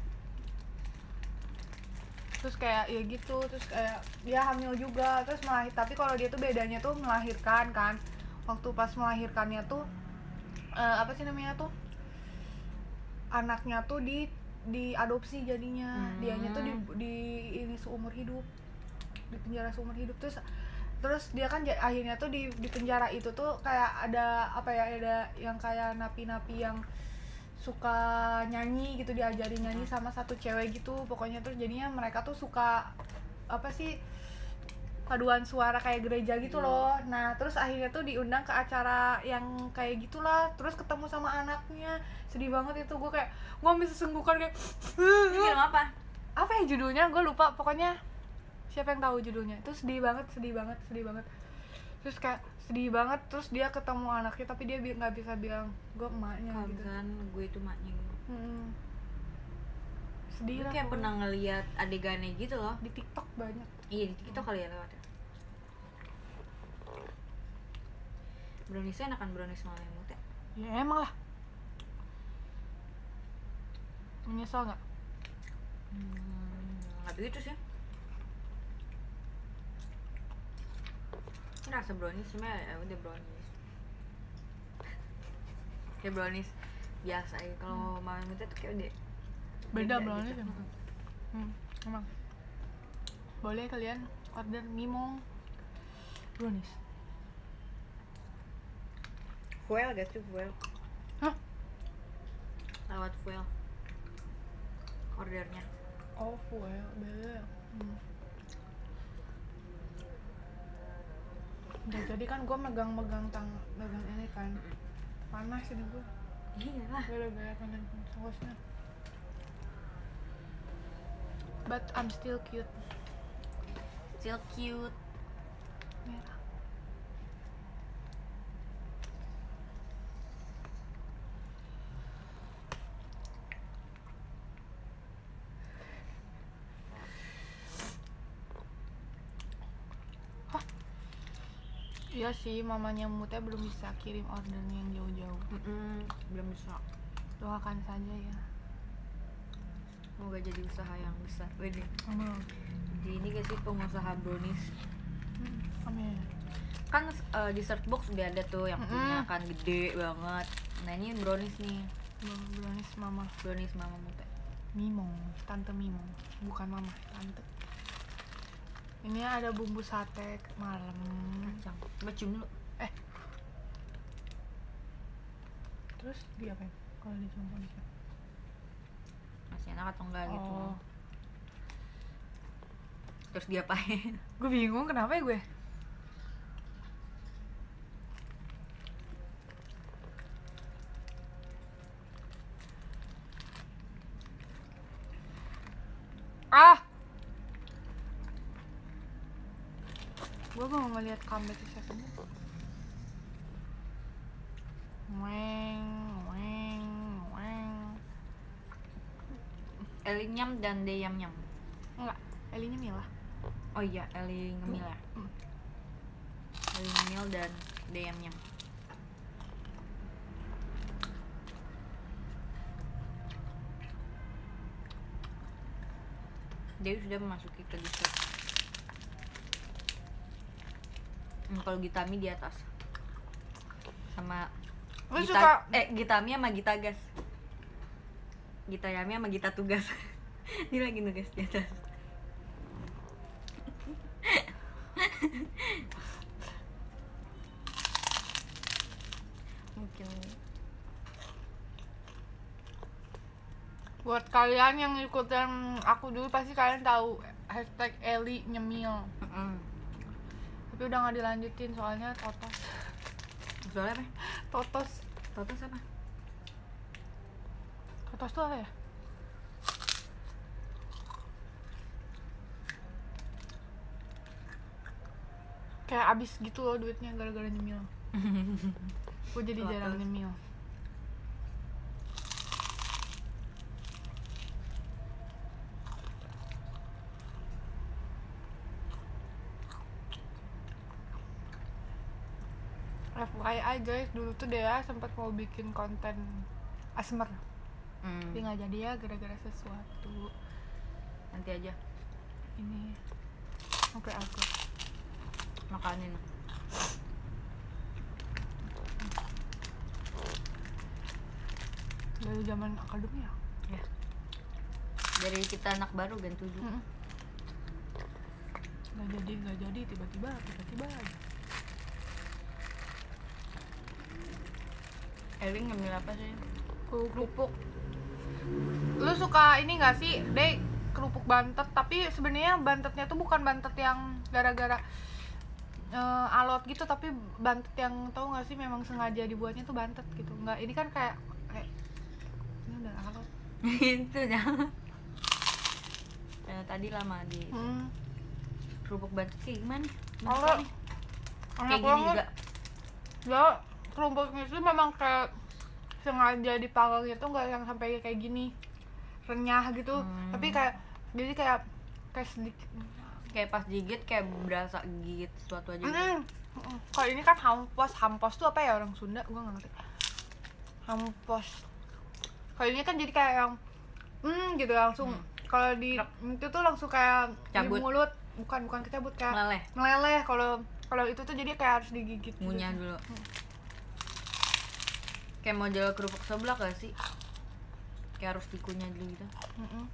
terus kayak ya gitu terus kayak dia hamil juga terus melahir tapi kalau dia tuh bedanya tuh melahirkan kan. Waktu pas melahirkannya tuh eh, apa sih namanya tuh anaknya tuh di diadopsi jadinya. Hmm. dianya tuh di, di ini seumur hidup di penjara seumur hidup. Terus terus dia kan akhirnya tuh di di penjara itu tuh kayak ada apa ya ada yang kayak napi-napi yang suka nyanyi gitu diajari nyanyi sama satu cewek gitu pokoknya terus jadinya mereka tuh suka apa sih paduan suara kayak gereja gitu Iya. loh. Nah terus akhirnya tuh diundang ke acara yang kayak gitulah terus ketemu sama anaknya. Sedih banget itu gue kayak gue bisa senggukan kayak film apa? Apa ya judulnya? Gue lupa pokoknya siapa yang tahu judulnya. Itu sedih banget sedih banget sedih banget terus kayak sedih banget terus dia ketemu anaknya tapi dia bi- nggak bisa bilang gue emaknya kalau gitu. Misalkan gue itu maknya. Hmm. sedih gue lah kayak pernah ngeliat adegannya gitu loh. Di TikTok banyak. Iya di TikTok kali ya lewatnya. Browniesnya enakan brownies sama lemut ya ya emang lah. Menyesal nggak? Hmm, nggak begitu sih Rasa brownies cuma ya udah brownies. Kayak brownies biasa ya kalau hmm. mama tuh kayak udah beda Beda brownies gitu. emang. Hmm, emang. Boleh kalian order mimong brownies? Fuel gak sih fuel. Hah? lewat fuel. Ordernya. Oh well beda hmm. Udah jadi kan gue megang-megang tang megang ini kan. Panas ini gue iya lah gara-gara pengen sausnya. But I'm still cute. Still cute merah Hah? Iya sih, mamanya Mute belum bisa kirim ordernya yang jauh-jauh. Mm-mm, belum bisa Doakan saja ya. semoga jadi usaha yang besar Wede. Amin. jadi ini gak sih pengusaha brownies Hmm, Amin. kan eh, di search box udah ada tuh yang punya Mm-mm. kan gede banget nah ini brownies nih Bro- Brownies mama. brownies mama mute Mimong, tante Mimong, bukan mama, tante. Ini ada bumbu sate malam. kacang coba cium dulu Eh. Terus diapain? Kalau dicampur di sini? masih enak atau enggak gitu Oh. terus diapain Gue bingung kenapa ya gue? Ah! Ngeliat comeback di Seven. Weng, weng, weng. Eli Nyam dan De Yam Nyam. enggak Elinya Mila Oh iya, Eli ngemil ya. Hmm. Eli ngemil dan De Yam Nyam. Dewi sudah memasuki ke dessert. Hmm, kalau Gitami di atas. Sama Lu Gita, suka- eh Gitami sama Gita Gas. Gita Yami sama Gita Tugas. Dia lagi nugas di atas. Mungkin buat kalian yang ikutin aku dulu pasti kalian tahu hashtag Eli nyemil Mm-mm. Tapi udah nggak dilanjutin soalnya totos Soalnya apa? totos Toto apa? totos tuh apa ya kayak abis gitu loh duitnya gara-gara nyemil gue jadi Totos. jarang nyemil FYI guys, dulu tuh Dea sempat mau bikin konten asmer Hmm, Tapi nggak jadi ya gara-gara sesuatu nanti aja Ini Sampai aku makanin. Dari zaman akademi ya? Ya. Dari kita anak baru gan tujuh. Nggak jadi, nggak jadi, tiba-tiba, tiba-tiba aja Eli ngemil apa sih? Kerupuk Lu suka ini nggak sih, Dek? Kerupuk bantet, tapi sebenarnya bantetnya tuh bukan bantet yang gara-gara eh, alot gitu tapi bantet yang tau nggak sih memang sengaja dibuatnya tuh bantet gitu nggak ini kan kayak kayak ini udah alot itu dah. Ya, tadi lama di hmm. kerupuk batu kayak gimana? Kalau kayak gini banget. juga. ya kerupuknya itu memang kayak sengaja dipanggang itu nggak yang sampai kayak gini renyah gitu Hmm. tapi kayak jadi kayak kayak sedikit Kayak pas gigit kayak berasa gigit sesuatu aja. gitu. Mm. Mm. kalau ini kan hampos hampos tuh apa ya orang Sunda gue nggak ngerti hampos kalau ini kan jadi kayak yang hmm gitu langsung Hmm. kalau di itu tuh langsung kayak Cabut. di mulut bukan bukan kecabut kayak Meleleh. meleleh kalau kalau itu tuh jadi kayak harus digigit gitu. Ngunyah dulu. Kayak model kerupuk seblak gak sih? Kayak harus dikunyah dulu gitu. Mm-mm.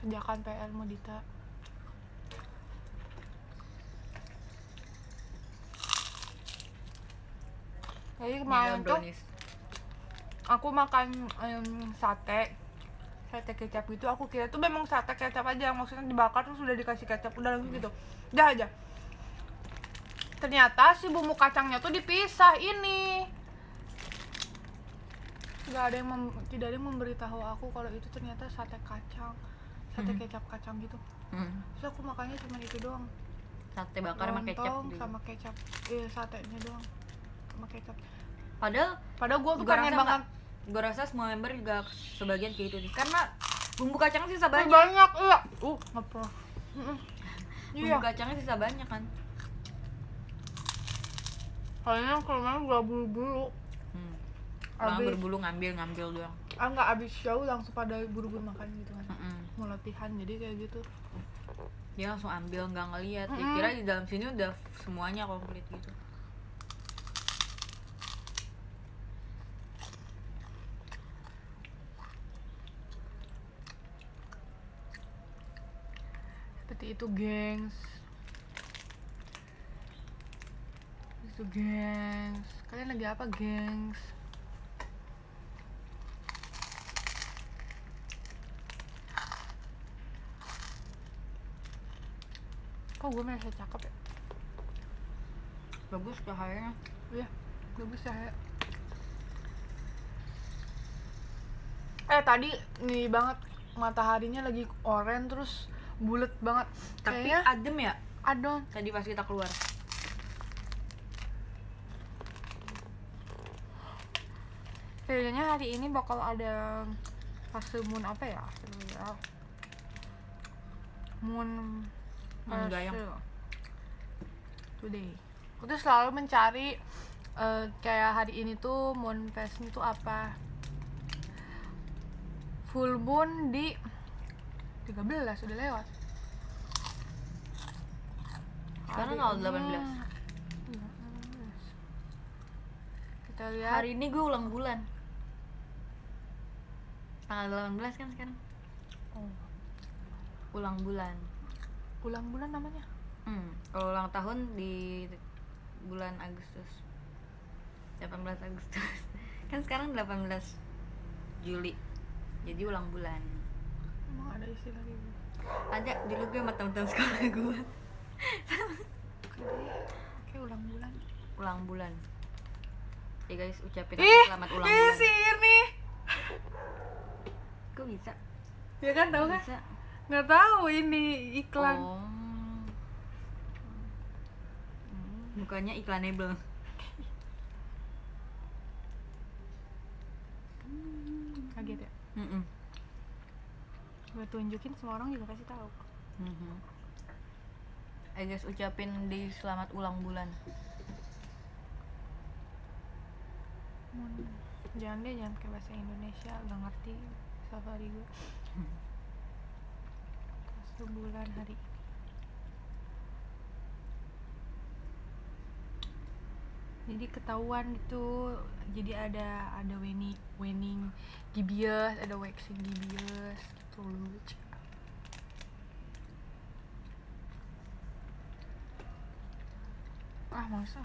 Kerjakan PR Modita. Jadi Ini kemarin tuh aku makan em, sate sate kecap gitu aku kira tuh memang sate kecap aja maksudnya dibakar terus udah dikasih kecap udah langsung gitu udah aja ternyata si bumbu kacangnya tuh dipisah ini nggak ada yang mem- tidak ada yang memberitahu aku kalau itu ternyata sate kacang sate Hmm. kecap kacang gitu. Hmm. terus aku makannya cuma itu doang. Sate bakar sama kecap gitu. sama kecap iya satenya doang sama kecap. Padahal padahal gue tuh Gua pengen banget gue rasa semua member juga sebagian kayak gitu sih. Karena bumbu kacang sisa banyak banyak. banyak iya. Uh ngepro Mm-mm. iya. Bumbu kacangnya sisa banyak kan. Kayaknya kalau memang gak buru-buru Abis. berbulu ngambil ngambil doang. Ah nggak abis show langsung pada buru-buru makan gitu kan. Mm-mm. mau latihan jadi kayak gitu. Dia langsung ambil nggak ngeliat. Dia Mm-mm. kira di dalam sini udah semuanya komplit gitu. Seperti itu gengs. Itu gengs. Kalian lagi apa gengs kok gue merasa cakep ya bagus cahayanya Iya, bagus ya. ya. Eh tadi nih banget mataharinya lagi oranye terus bulat banget. tapi Kayaknya adem ya adon. tadi pas kita keluar Kayaknya hari ini bakal ada fase moon apa ya Ya. moon Fase today aku tuh selalu mencari eh, kayak hari ini tuh moon phase itu apa full moon di 13 udah lewat Sekarang tanggal ini- 18. Iya, 18. kita lihat Hari ini gue ulang bulan. Tanggal 18 kan sekarang. Oh, Ulang bulan. Ulang bulan namanya Hmm, kalau ulang tahun di bulan Agustus. 18 Agustus. Kan sekarang 18 Juli. Jadi ulang bulan. emang ada istilah gitu Ada dulu gue sama temen-temen sekolah gue Oke ulang bulan ulang bulan. Ya guys, ucapin Ih, selamat ulang ih bulan. sihir nih Kok bisa? ya kan tahu kan Bisa. Nggak tahu ini iklan Oh. Mukanya iklanable. kaget ya Mm-mm. gue tunjukin semua orang juga pasti tahu. Ayo guys, ucapin di selamat ulang bulan. Hmm, jangan deh jangan pakai bahasa Indonesia nggak ngerti safari gue sebulan hari. Ini jadi ketahuan itu jadi ada ada wedding wedding gibius ada waxing gibius gitu lucu. Ah masa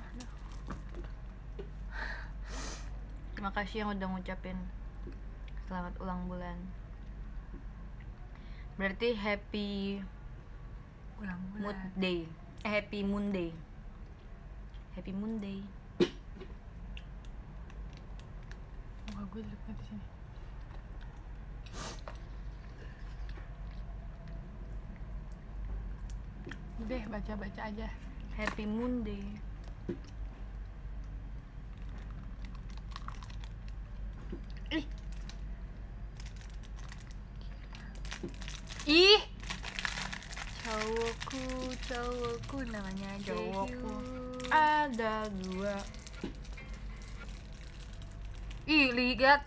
Terima kasih yang udah ngucapin selamat ulang bulan. Berarti happy ulang mood bulan day. Eh, happy moon day. Happy moon day. Muka gue di sini. Udah baca-baca aja. Happy moon day. Ih. Ih. Cowokku, cowokku namanya Cowokku. Ada dua. Ih, lihat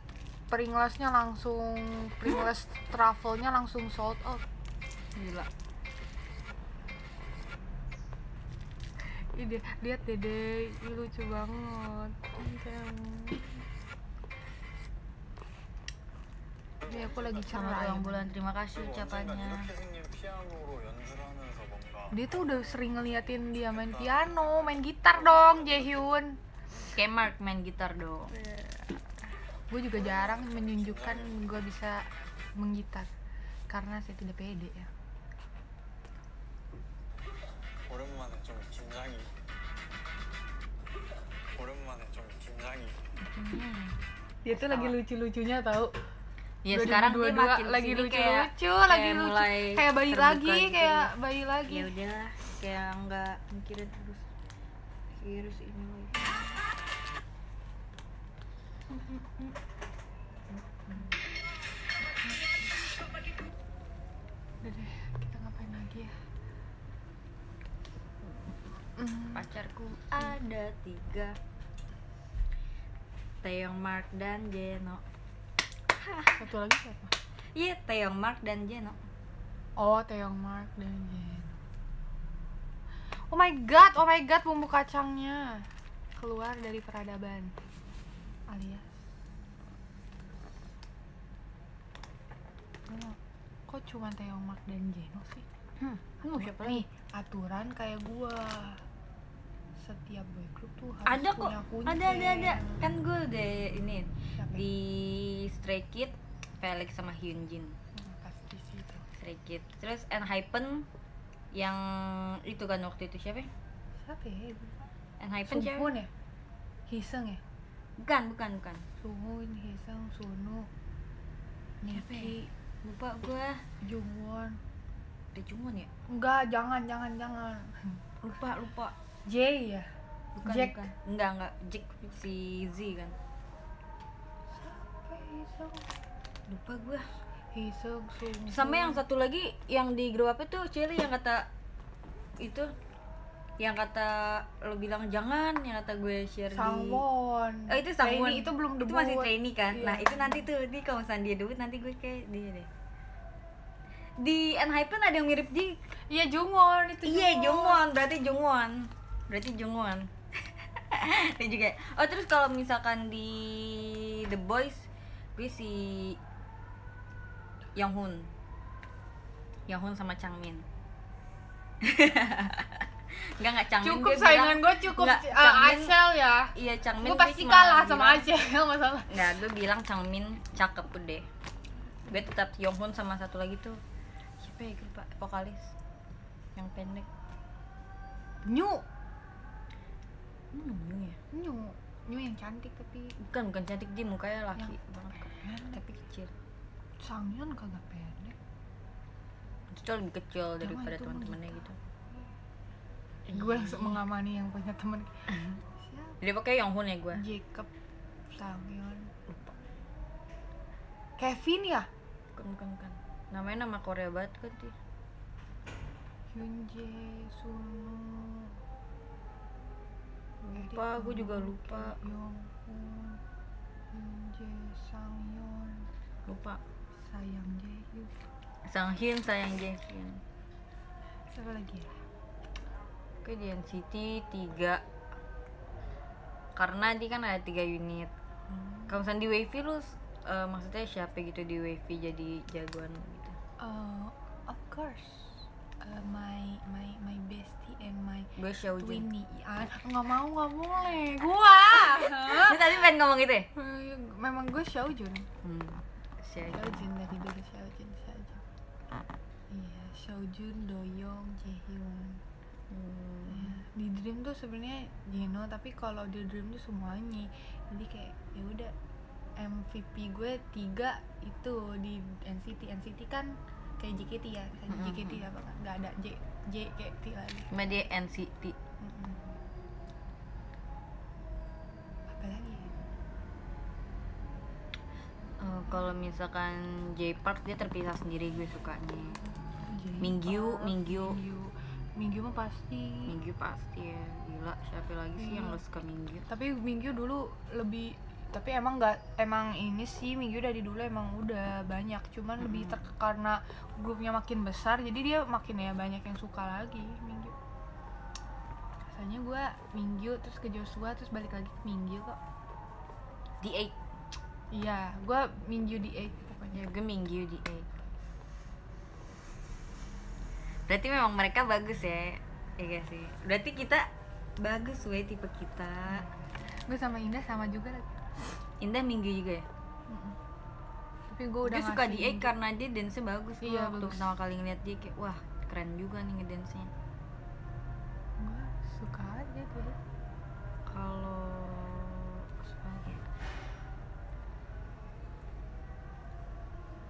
Pringles-nya langsung Pringles travelnya langsung sold out. Gila. Ih, lihat dede, Ih, lucu banget. Kenceng. Ini aku lagi Selamat cerai. ulang bulan. Terima kasih ucapannya. 이렇게 생긴 피아노로 연주를 하면서 뭔가 Dia tuh udah sering ngeliatin dia main piano, main gitar dong, Jaehyun. Kayak Mark main gitar dong. Gue juga jarang menunjukkan gue bisa menggitar karena saya tidak pede ya. 오랜만에 좀 긴장이 오랜만에 좀 긴장이 Dia tuh lagi lucu-lucunya tau. Ya sekarang 2022 makin lagi lucu-lucu, kayak- lagi kayak lucu. mulai Kayak bayi lagi, gitu. kayak bayi lagi. ya udahlah kayak nggak mikirin terus virus ini lagi Udah deh, kita ngapain lagi ya? Hmm, pacarku ada tiga Taeyong Mark dan Jeno satu lagi siapa? iya Taeyong Mark dan Jeno Oh, Taeyong Mark dan Jen. Oh my god, oh my god, bumbu kacangnya keluar dari peradaban. Alias. Kok cuma Taeyong Mark dan Jeno sih? hmm Aturan- siapa nih, aturan kayak gua. Setiap boy group tuh harus ada kok punya ada ada ada kan gue udah ini Siapa? di Stray Kid Felix sama Hyunjin Hmm, pasti sih itu. Stray Kid terus Enhypen yang itu kan waktu itu siapa ya? Siapa ya? Enhypen siapa ya? Hiseng ya? bukan bukan bukan Suhun, Hiseng, Sunu, Siapa ya? Niki, lupa gue Jungwon. ada Jungwon ya Enggak, jangan, jangan, jangan. lupa lupa J ya? bukan Jack. bukan. Enggak enggak. Jack si Z kan. Lupa gue sama yang satu lagi yang di grup apa tuh? Cili yang kata itu. Yang kata lo bilang jangan yang kata gue share di Sangwon. Oh itu Trainee itu belum Itu debut. masih trainee kan? Iya. Nah itu nanti tuh Di kalau misalnya dia debut Nanti gue kayak dia deh. Di Enhypen ada yang mirip Ji Iya Jungwon itu Iya Jungwon. Berarti Jungwon Berarti Jungwon Dia juga. Oh terus kalau misalkan di The Boys Gue si Younghoon Younghoon sama Changmin. Enggak enggak Changmin Cukup saingan bilang- gue cukup Nggak, uh, Changmin- Aisyel ya. Iya Changmin Gue pasti kalah sama bilang- Aisyel masalah. Nggak, gue bilang Changmin cakep udah Gue tetap Yonghoon sama satu lagi tuh Siapa ya gue lupa, vokalis Yang pendek. Nyu Hmm, Nyu ya? Nyu Nyu yang cantik tapi Bukan, bukan cantik dia mukanya laki banget Tapi kecil. Sangyeon kagak pendek Itu lebih kecil daripada teman-temannya gitu. Gue langsung mengamani yang punya temen Dia pakai Yonghoon ya gue Jacob Sangyeon Lupa. Kevin ya? Bukan, bukan, bukan. Namanya nama Korea banget kan dia Hyunjae Sunu Lupa, gue juga lupa. Lupa. Sayang Sang Hyun. Sayang Jaehyun Siapa lagi ya? Oke di NCT 3 Karena dia kan ada 3 unit. Kalau misalnya di Wavy lu eh, Maksudnya siapa gitu di Wavy jadi jagoan gitu? Uh, of course uh, my my my bestie and my Gue Xiaojun twinnie ah, nggak mau nggak boleh. Gua. Lu tadi pengen ngomong gitu ya? memang gue Xiaojun Hmm Xiaojun Xiaojun dari dulu Xiaojun Xiaojun iya Xiaojun Doyoung Jaehyun Hmm. Ya, di Dream tuh sebenarnya Jeno tapi kalau di Dream tuh semuanya. Jadi kayak ya udah MVP gue tiga itu di NCT NCT kan kayak JKT ya misalnya Mm-mm. JKT apa kan nggak ada J JKT lagi Cuma dia NCT Mm-mm. apa lagi? Eh, Kalau misalkan J Park dia terpisah sendiri gue sukanya Mingyu, Mingyu. Mingyu Mingyu mah pasti Minggu pasti ya Gila siapa lagi sih yang Iya. gak suka Minggu tapi Mingyu dulu lebih tapi emang nggak emang ini sih Mingyu dari dulu emang udah banyak. Cuman lebih ter karena grupnya makin besar jadi dia makin ya banyak yang suka lagi Mingyu rasanya gue Mingyu terus ke Joshua terus balik lagi ke Mingyu kok. Di 8 iya gue Mingyu di 8 pokoknya. Ya gue Minggu di 8 Berarti memang mereka bagus ya Iya gak sih? Berarti kita bagus weh tipe kita. Gue sama Indah sama juga lagi Indah Minggu juga ya tapi gue udah Gue suka ngasih di 8 karena dia dance-nya bagus Iya, waktu bagus. pertama kali ngeliat dia kayak Wah keren juga nih ngedance-nya gue suka aja tuh Kalau? Lagi.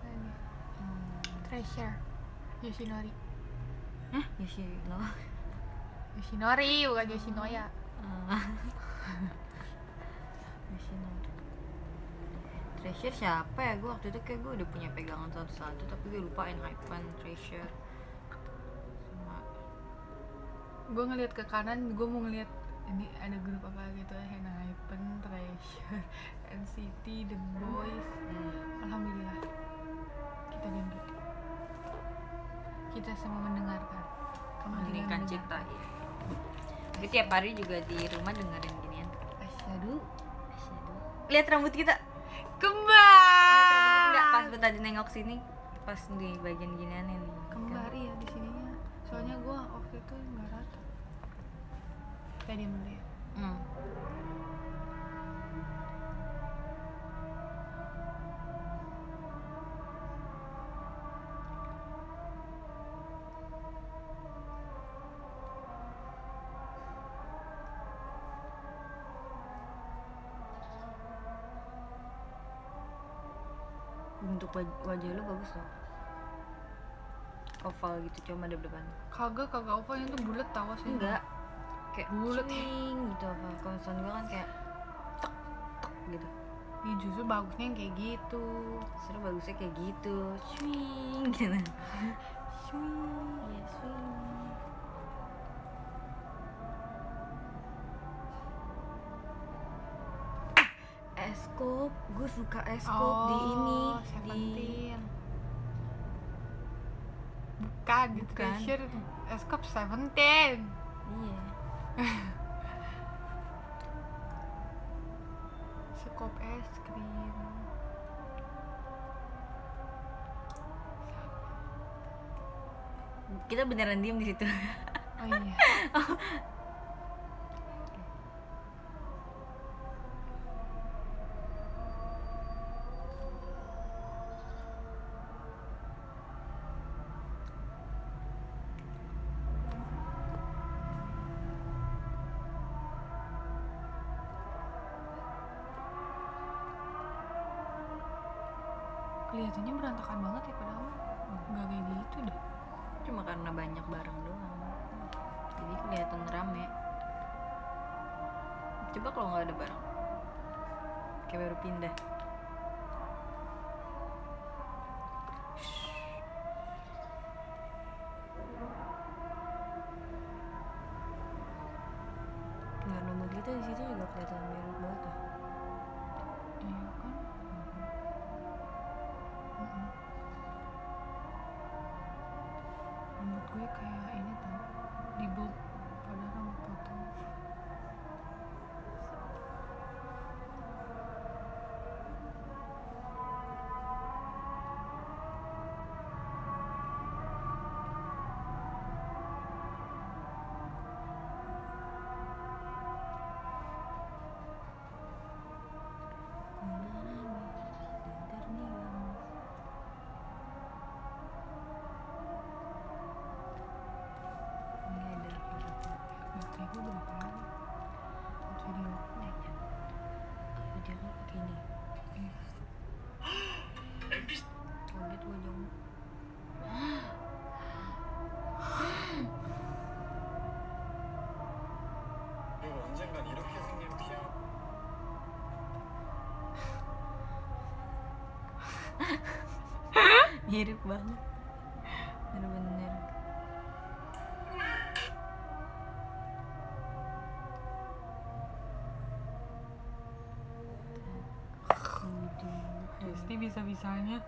Hmm. Treasure Yoshinori Hah? Yoshino Yoshinori bukan Yoshinoya Ah. Yoshino Treasure siapa ya? Gue waktu itu kayak gue udah punya pegangan satu-satu Tapi gue lupain Hypen, Treasure Sama gue ngeliat ke kanan gue mau ngeliat ini ada grup apa gitu Hena Hypen, Treasure, NCT, The Boys hmm. Alhamdulillah kita diam kita semua mendengarkan kamu tidak Mendirikan mendengar. cipta ya Gue tiap hari juga di rumah dengerin ginian Asyadu. Lihat rambut kita. Kembar. Enggak, pas gue tadi nengok sini Pas di bagian ginian ini. Kembar ya di sininya soalnya gue waktu itu nggak rata. Kita diam dulu ya Hmm. Bentuk wajah lu bagus loh Oval gitu cuma ada depan. Kagak kagak yang tuh bulat tawa sih. Enggak. Kayak cing gitu apa Kalau misalnya gue kan kayak Tek tek gitu. Ih, justru bagusnya yang kayak gitu. Seru bagusnya kayak gitu. Swing gitu. Swing Ya swing Eskop Gue suka eskop di ini Oh, Di Seventeen. Bukan, di. Treasure. Escape Seventeen. Iya. Sekop es krim. Kita beneran diem di situ. Oh iya Coba kalau nggak ada barang. Kayak baru pindah Mirip banget. Bener-bener. Pasti bisa-bisanya.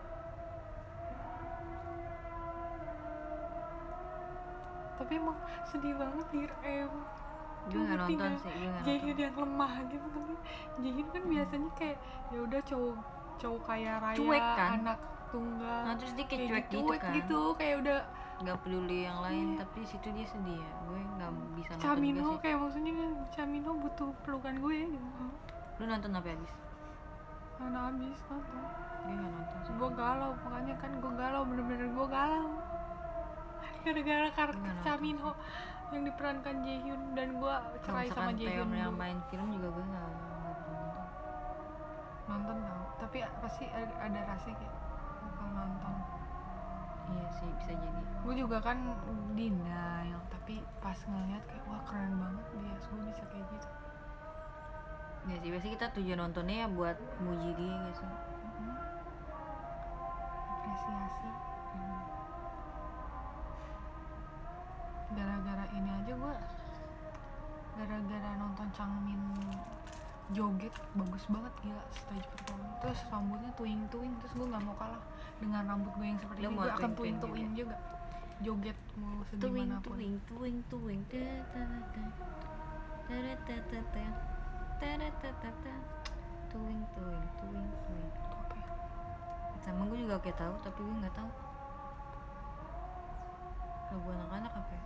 Tapi emang sedih banget di RM. Gue Ngerti nonton sih, gue nonton. yang lemah gitu kan Jaehyun kan biasanya kayak ya udah cowok cowok kaya raya Cuek kan? anak tunggal Nah terus dia kayak cuek gitu cuek kan. gitu kayak udah Gak peduli yang lain, Iya. tapi situ dia sedih ya. Gue nggak bisa nonton Camino juga sih. kayak maksudnya kan Camino butuh pelukan gue gitu Lu nonton apa abis? karena habis nonton Gue nggak nonton sih. gue galau makanya kan gue galau bener-bener gue galau gara-gara karakter Nggak nonton Camino yang diperankan Jaehyun dan gue cerai sama misalkan Jaehyun yang main film juga gue nggak nggak nonton. nonton tau tapi pasti ada, ada rasa kayak nonton Iya sih bisa jadi. gue juga kan denial tapi pas ngeliat kayak wah keren banget dia gue bisa kayak gitu Ya sih pasti kita tujuan nontonnya ya buat muji dia guys. Mhm. apresiasi gara-gara ini aja gue gara-gara nonton Changmin joget bagus banget gila stage pertama terus rambutnya tuing tuing terus gue nggak mau kalah dengan rambut gue yang seperti Lo ini. gue akan tuing tuing juga? joget mau Tuing segimanapun tuing tuing tuing tuing tuing tuing tuing. Sama gue juga kayak tahu tapi gue nggak tahu. Lagu anak-anak apa ya?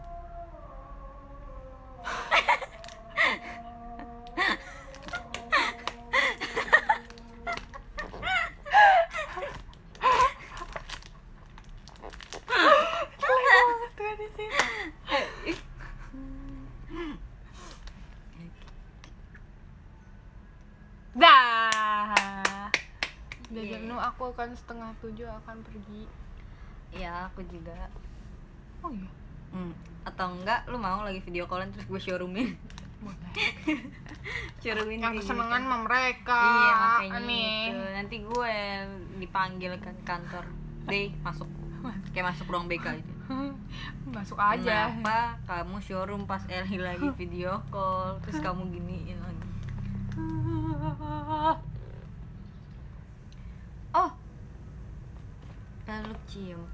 Tuh di sini. Dah. Jajan akan setengah tujuh akan pergi. Ya aku juga. Oh iya. Hmm. Atau enggak lu mau lagi video callan terus gue showroomin Curumin yang kesenangan gitu. sama mereka Iya makanya nih itu. Nanti gue dipanggil ke kantor. Deh masuk. Kayak masuk ruang BK itu. masuk aja Kenapa kamu showroom pas Eli lagi video call terus kamu giniin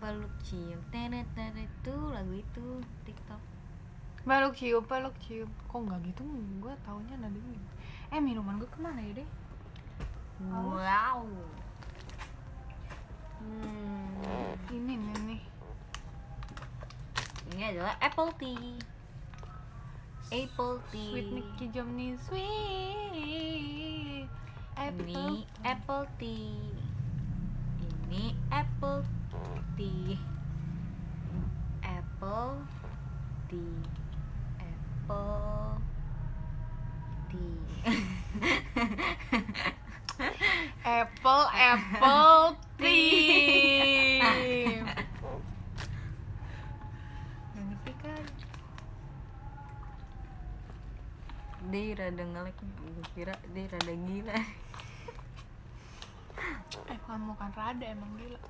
Peluk cium, teret teret itu lagu itu TikTok. peluk cium peluk cium kok nggak gitu gue taunya gitu. eh minuman gue ke mana ya deh Wow. Hmm, ini nih nih ini adalah apple tea. Apple tea. sweet Nicky Jam nih sweet Ini apple tea. Ini apple tea. Apple tea. Apple tea. apple apple tea Nggak ngerti kan dia rada ngelek gue kira dia rada gila eh kamu kan rada emang gila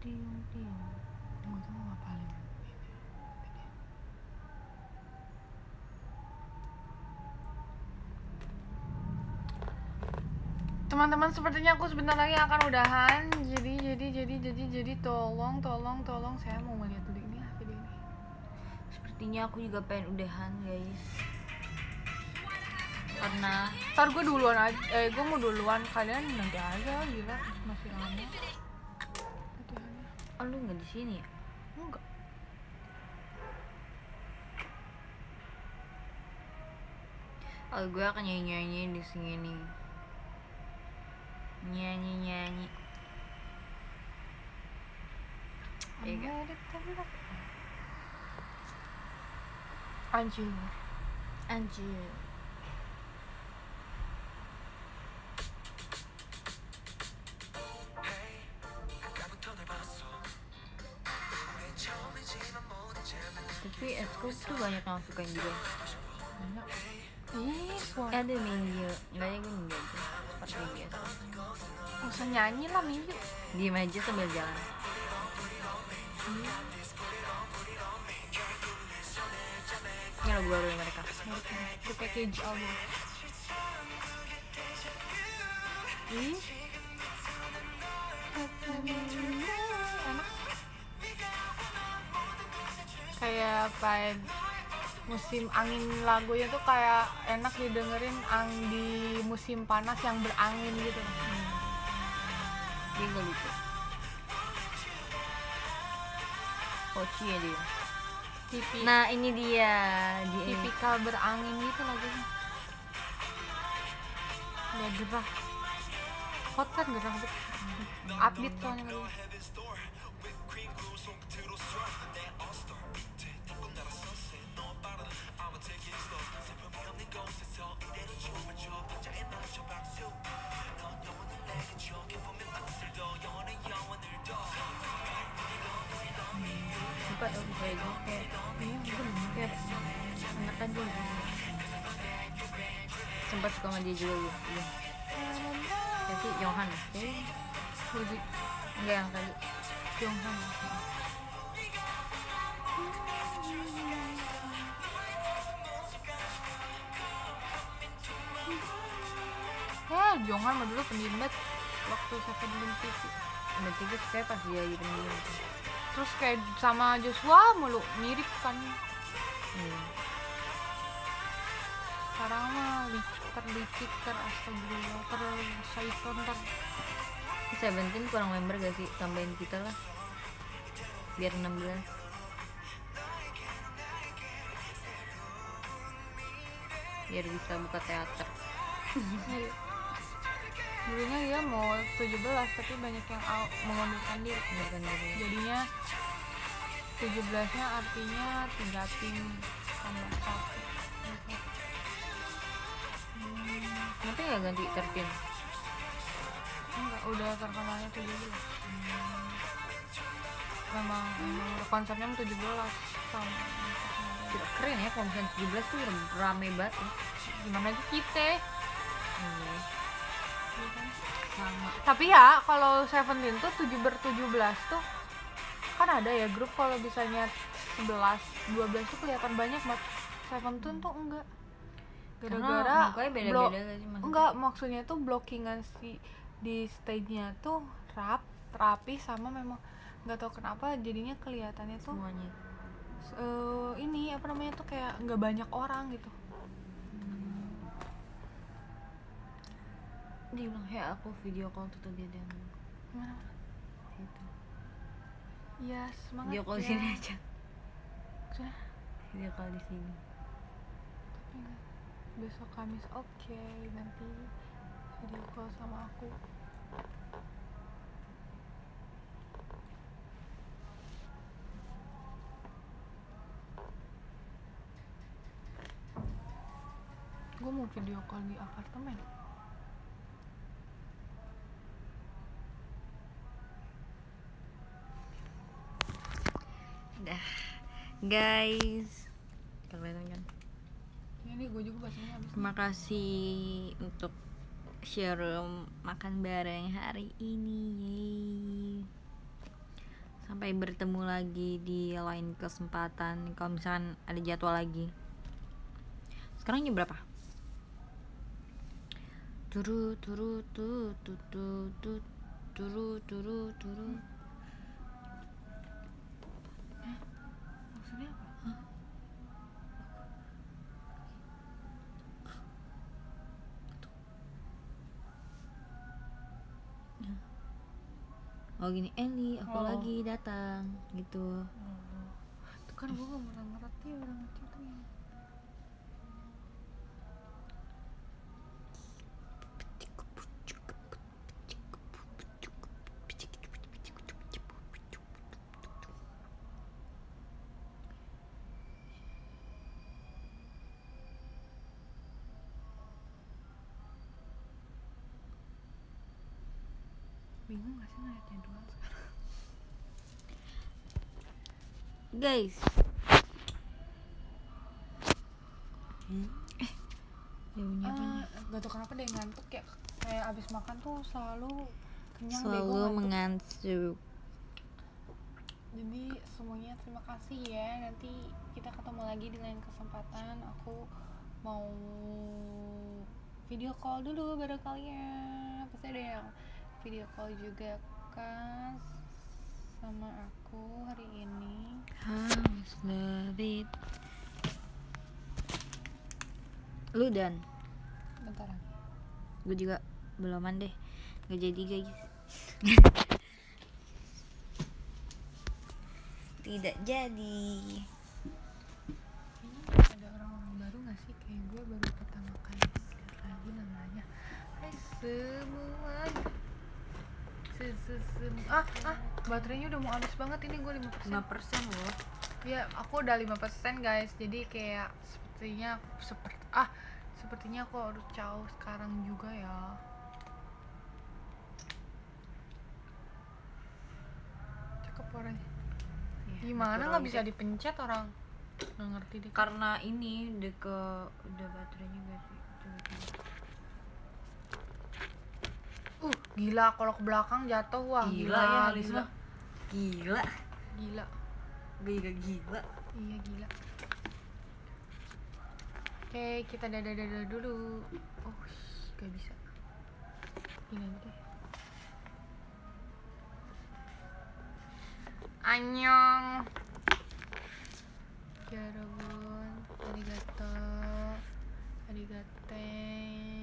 Tiung, tiung. Tunggu ngapalin Teman-teman sepertinya aku sebentar lagi akan udahan. Jadi jadi jadi jadi jadi tolong tolong tolong saya mau melihat dulu ini ah, video ini. Sepertinya aku juga pengen udahan guys Karena Ntar gue duluan aja, eh gue mau duluan kalian nanti aja gila. Oh lu nggak di sini ya? Enggak. Oh gue akan nyanyi nyanyi di sini nih Nyanyi nyanyi Iya? Anjir. Anjir Escoop tuh banyak yang sukain juga Banyak. Ih, Eh suara. ada Mingyu Enggak ya gue Mingyu aja Seperti biasa Gak usah nyanyi lah Minggu. Diem aja sambil jalan Ini lagu baru mereka Itu package album. Ih. Kayak kayak musim angin lagunya tuh kayak enak didengerin ang di musim panas yang berangin gitu. Dia gak lucu Poci ya dia Tipi, Nah ini dia di tipikal berangin gitu lagunya. Udah gerah. Hot kan gerah. Upbeat soalnya. Aja gitu sempat suka sama dia juga gitu iya. Si Johan kayak Fuji enggak yang tadi Pyongyang. Eh, Jonghan mah dulu pendiam waktu Seventeen TV. berarti gue kayak pas dia lagi pendiam Terus kayak sama Joshua mulu mirip kan. iya sekarang mah lifter ter astagfirullah ter saiton ter Seventeen kurang member gak sih? Tambahin kita lah. Biar 16 biar bisa buka teater. Iya. Dulunya dia mau 17 tapi banyak yang out, mengundurkan diri. Mengundurkan diri. Jadinya 17 nya artinya tiga tim tambah satu. Hmm, kenapa nggak ganti 13 enggak udah terkenalnya 17 memang, memang konsepnya 17 sama Gila, keren ya kalau misalnya 17 tuh rame banget ya. Gimana aja kita kan? sama. Tapi ya kalau Seventeen tuh 7 ber 17 tuh kan ada ya grup kalau misalnya 11 12 tuh kelihatan banyak banget. Seventeen tuh enggak gara-gara blok- enggak maksudnya tuh blockingan si di stage-nya tuh rap rapi sama memang nggak tahu kenapa jadinya kelihatannya tuh semuanya eh, ini apa namanya tuh kayak nggak banyak orang gitu dia bilang hey aku video call tuh tadi ada yang gimana gitu ya semangat video call ya. sini aja Sudah. video call di sini enggak. Besok Kamis oke nanti video call sama aku. Gue mau video call di apartemen. Dah. Guys. Kelihatan kan terima kasih untuk share makan bareng hari ini sampai bertemu lagi di lain kesempatan. Kalau misalkan ada jadwal lagi. Sekarang jam berapa? Turu turu tu tu tu tu turu turu turu oh gini Eli aku Oh. lagi datang gitu itu kan gue gak pernah ngerti orang itu tuh yang bingung gak sih ngeliatnya doang sekarang guys. Eh daunnya? Ah, gak tau kenapa deh ngantuk ya. Kayak abis makan tuh selalu kenyang deh selalu gue ngantuk. mengantuk. Jadi semuanya terima kasih ya. Nanti kita ketemu lagi di lain kesempatan. Aku mau video call dulu bareng kalian. Pasti ada yang video call juga kan sama aku hari ini. Harus it. Lu dan? Bentar gue juga beloman deh. Gak jadi guys. Tidak jadi. Ada orang-orang baru gak sih? Kayak gue baru pertama kali lagi namanya. Hai semua. Sesesem ah ah baterainya udah mau habis banget ini gue 5% 5% loh. Ya aku udah 5% guys. Jadi kayak sepertinya seperti ah sepertinya aku harus caw sekarang juga ya. Cakep warnanya Iya, gimana nggak bisa dipencet orang? Nggak ngerti deh. Karena ini udah ke Udah baterainya gak sih Coba coba. Uh gila kalau ke belakang jatuh wah gila, ya Alis gila. Gila. Gila. Gila iya gila. Oke kita dadah dadah dulu. Oh gak bisa. Ini deh Annyeong Yarabun Arigato Arigat thanks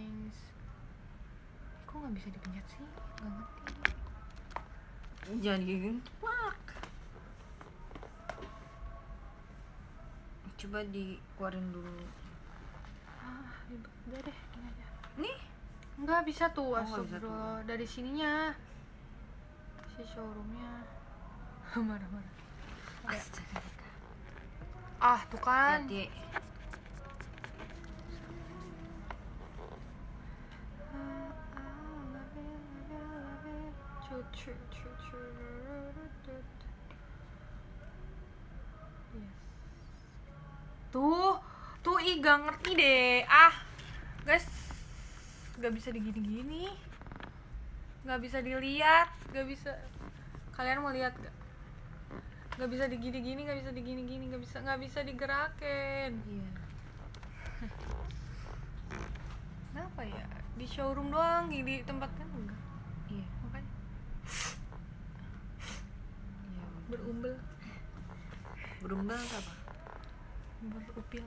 kok nggak bisa dipencet sih nggak ngerti Jangan gini. Wak. Coba dikeluarin dulu. ah ribet udah deh gini aja Nih. nggak bisa tuh Oh, nggak bisa astagfirullah dari sininya si showroomnya marah-marah. Astaga. ah tuh kan Tuh, tuh ih gak ngerti deh. Ah, guys, gak bisa digini-gini, gak bisa dilihat, gak bisa. Kalian mau lihat gak? Gak bisa digini-gini, gak bisa digini-gini, gak bisa, gak bisa digerakin. Iya. Kenapa ya? Di showroom doang, di tempat kan enggak. Iya. Makanya Iya. Berumbel, Berumbel apa? berupil.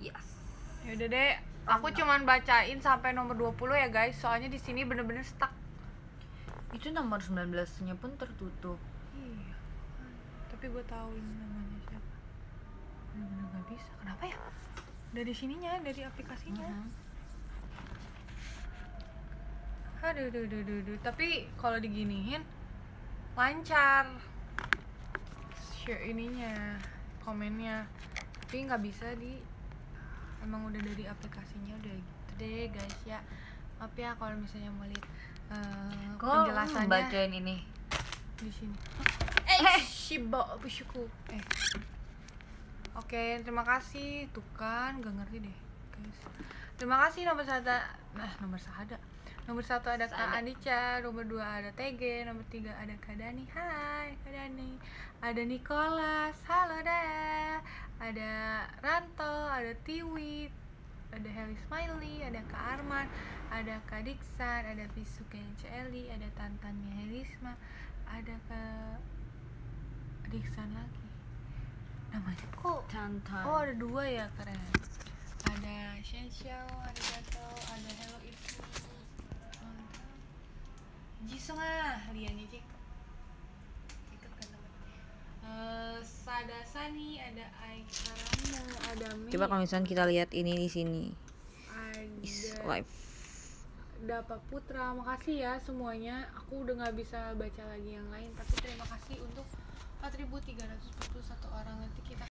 Yes. Yaudah deh, aku cuman bacain sampai nomor 20 ya guys, soalnya di sini bener-bener stuck. Itu nomor 19-nya pun tertutup. Iya. Tapi gue tahu ini namanya siapa. Bener-bener gak bisa. Kenapa ya? Dari sininya, dari aplikasinya. Mhm. Aduh, aduh, aduh, aduh, aduh. Tapi kalau diginiin lancar. Share ininya, komennya. Tapi nggak bisa di emang udah dari aplikasinya udah gitu deh guys ya. Maaf ya kalau misalnya mau lihat eh, Kok penjelasannya bacain ini? di sini. Eh, shiba busyuku. Eh. Oke, terima kasih. Tuh kan, gak ngerti deh, guys. Terima kasih nomor satu. Nah, nomor satu. Nomor satu ada Kak Sada. Andica, nomor dua ada TG, nomor tiga ada Kak Dani. Hai, Kak Dani. Ada Nicholas, halo dah. Ada Ranto, ada Tiwi, ada Heli Smiley, ada Kak Arman, ada Kak Diksan, ada Visuke Celi, ada tantannya Helisma, ada Kak Diksan lagi. Namanya kok Tantan. Oh ada dua ya keren Ada Shenxiao, ada Gato, ada Hello Jisung ah, liannya cik Ikut kan Eh, Sadasani, ada Aikaramu, ada Coba kalau misalnya kita lihat ini di sini. Is Ada live. Dapa Putra, makasih ya semuanya. Aku udah nggak bisa baca lagi yang lain Tapi terima kasih untuk 4341 orang. Nanti kita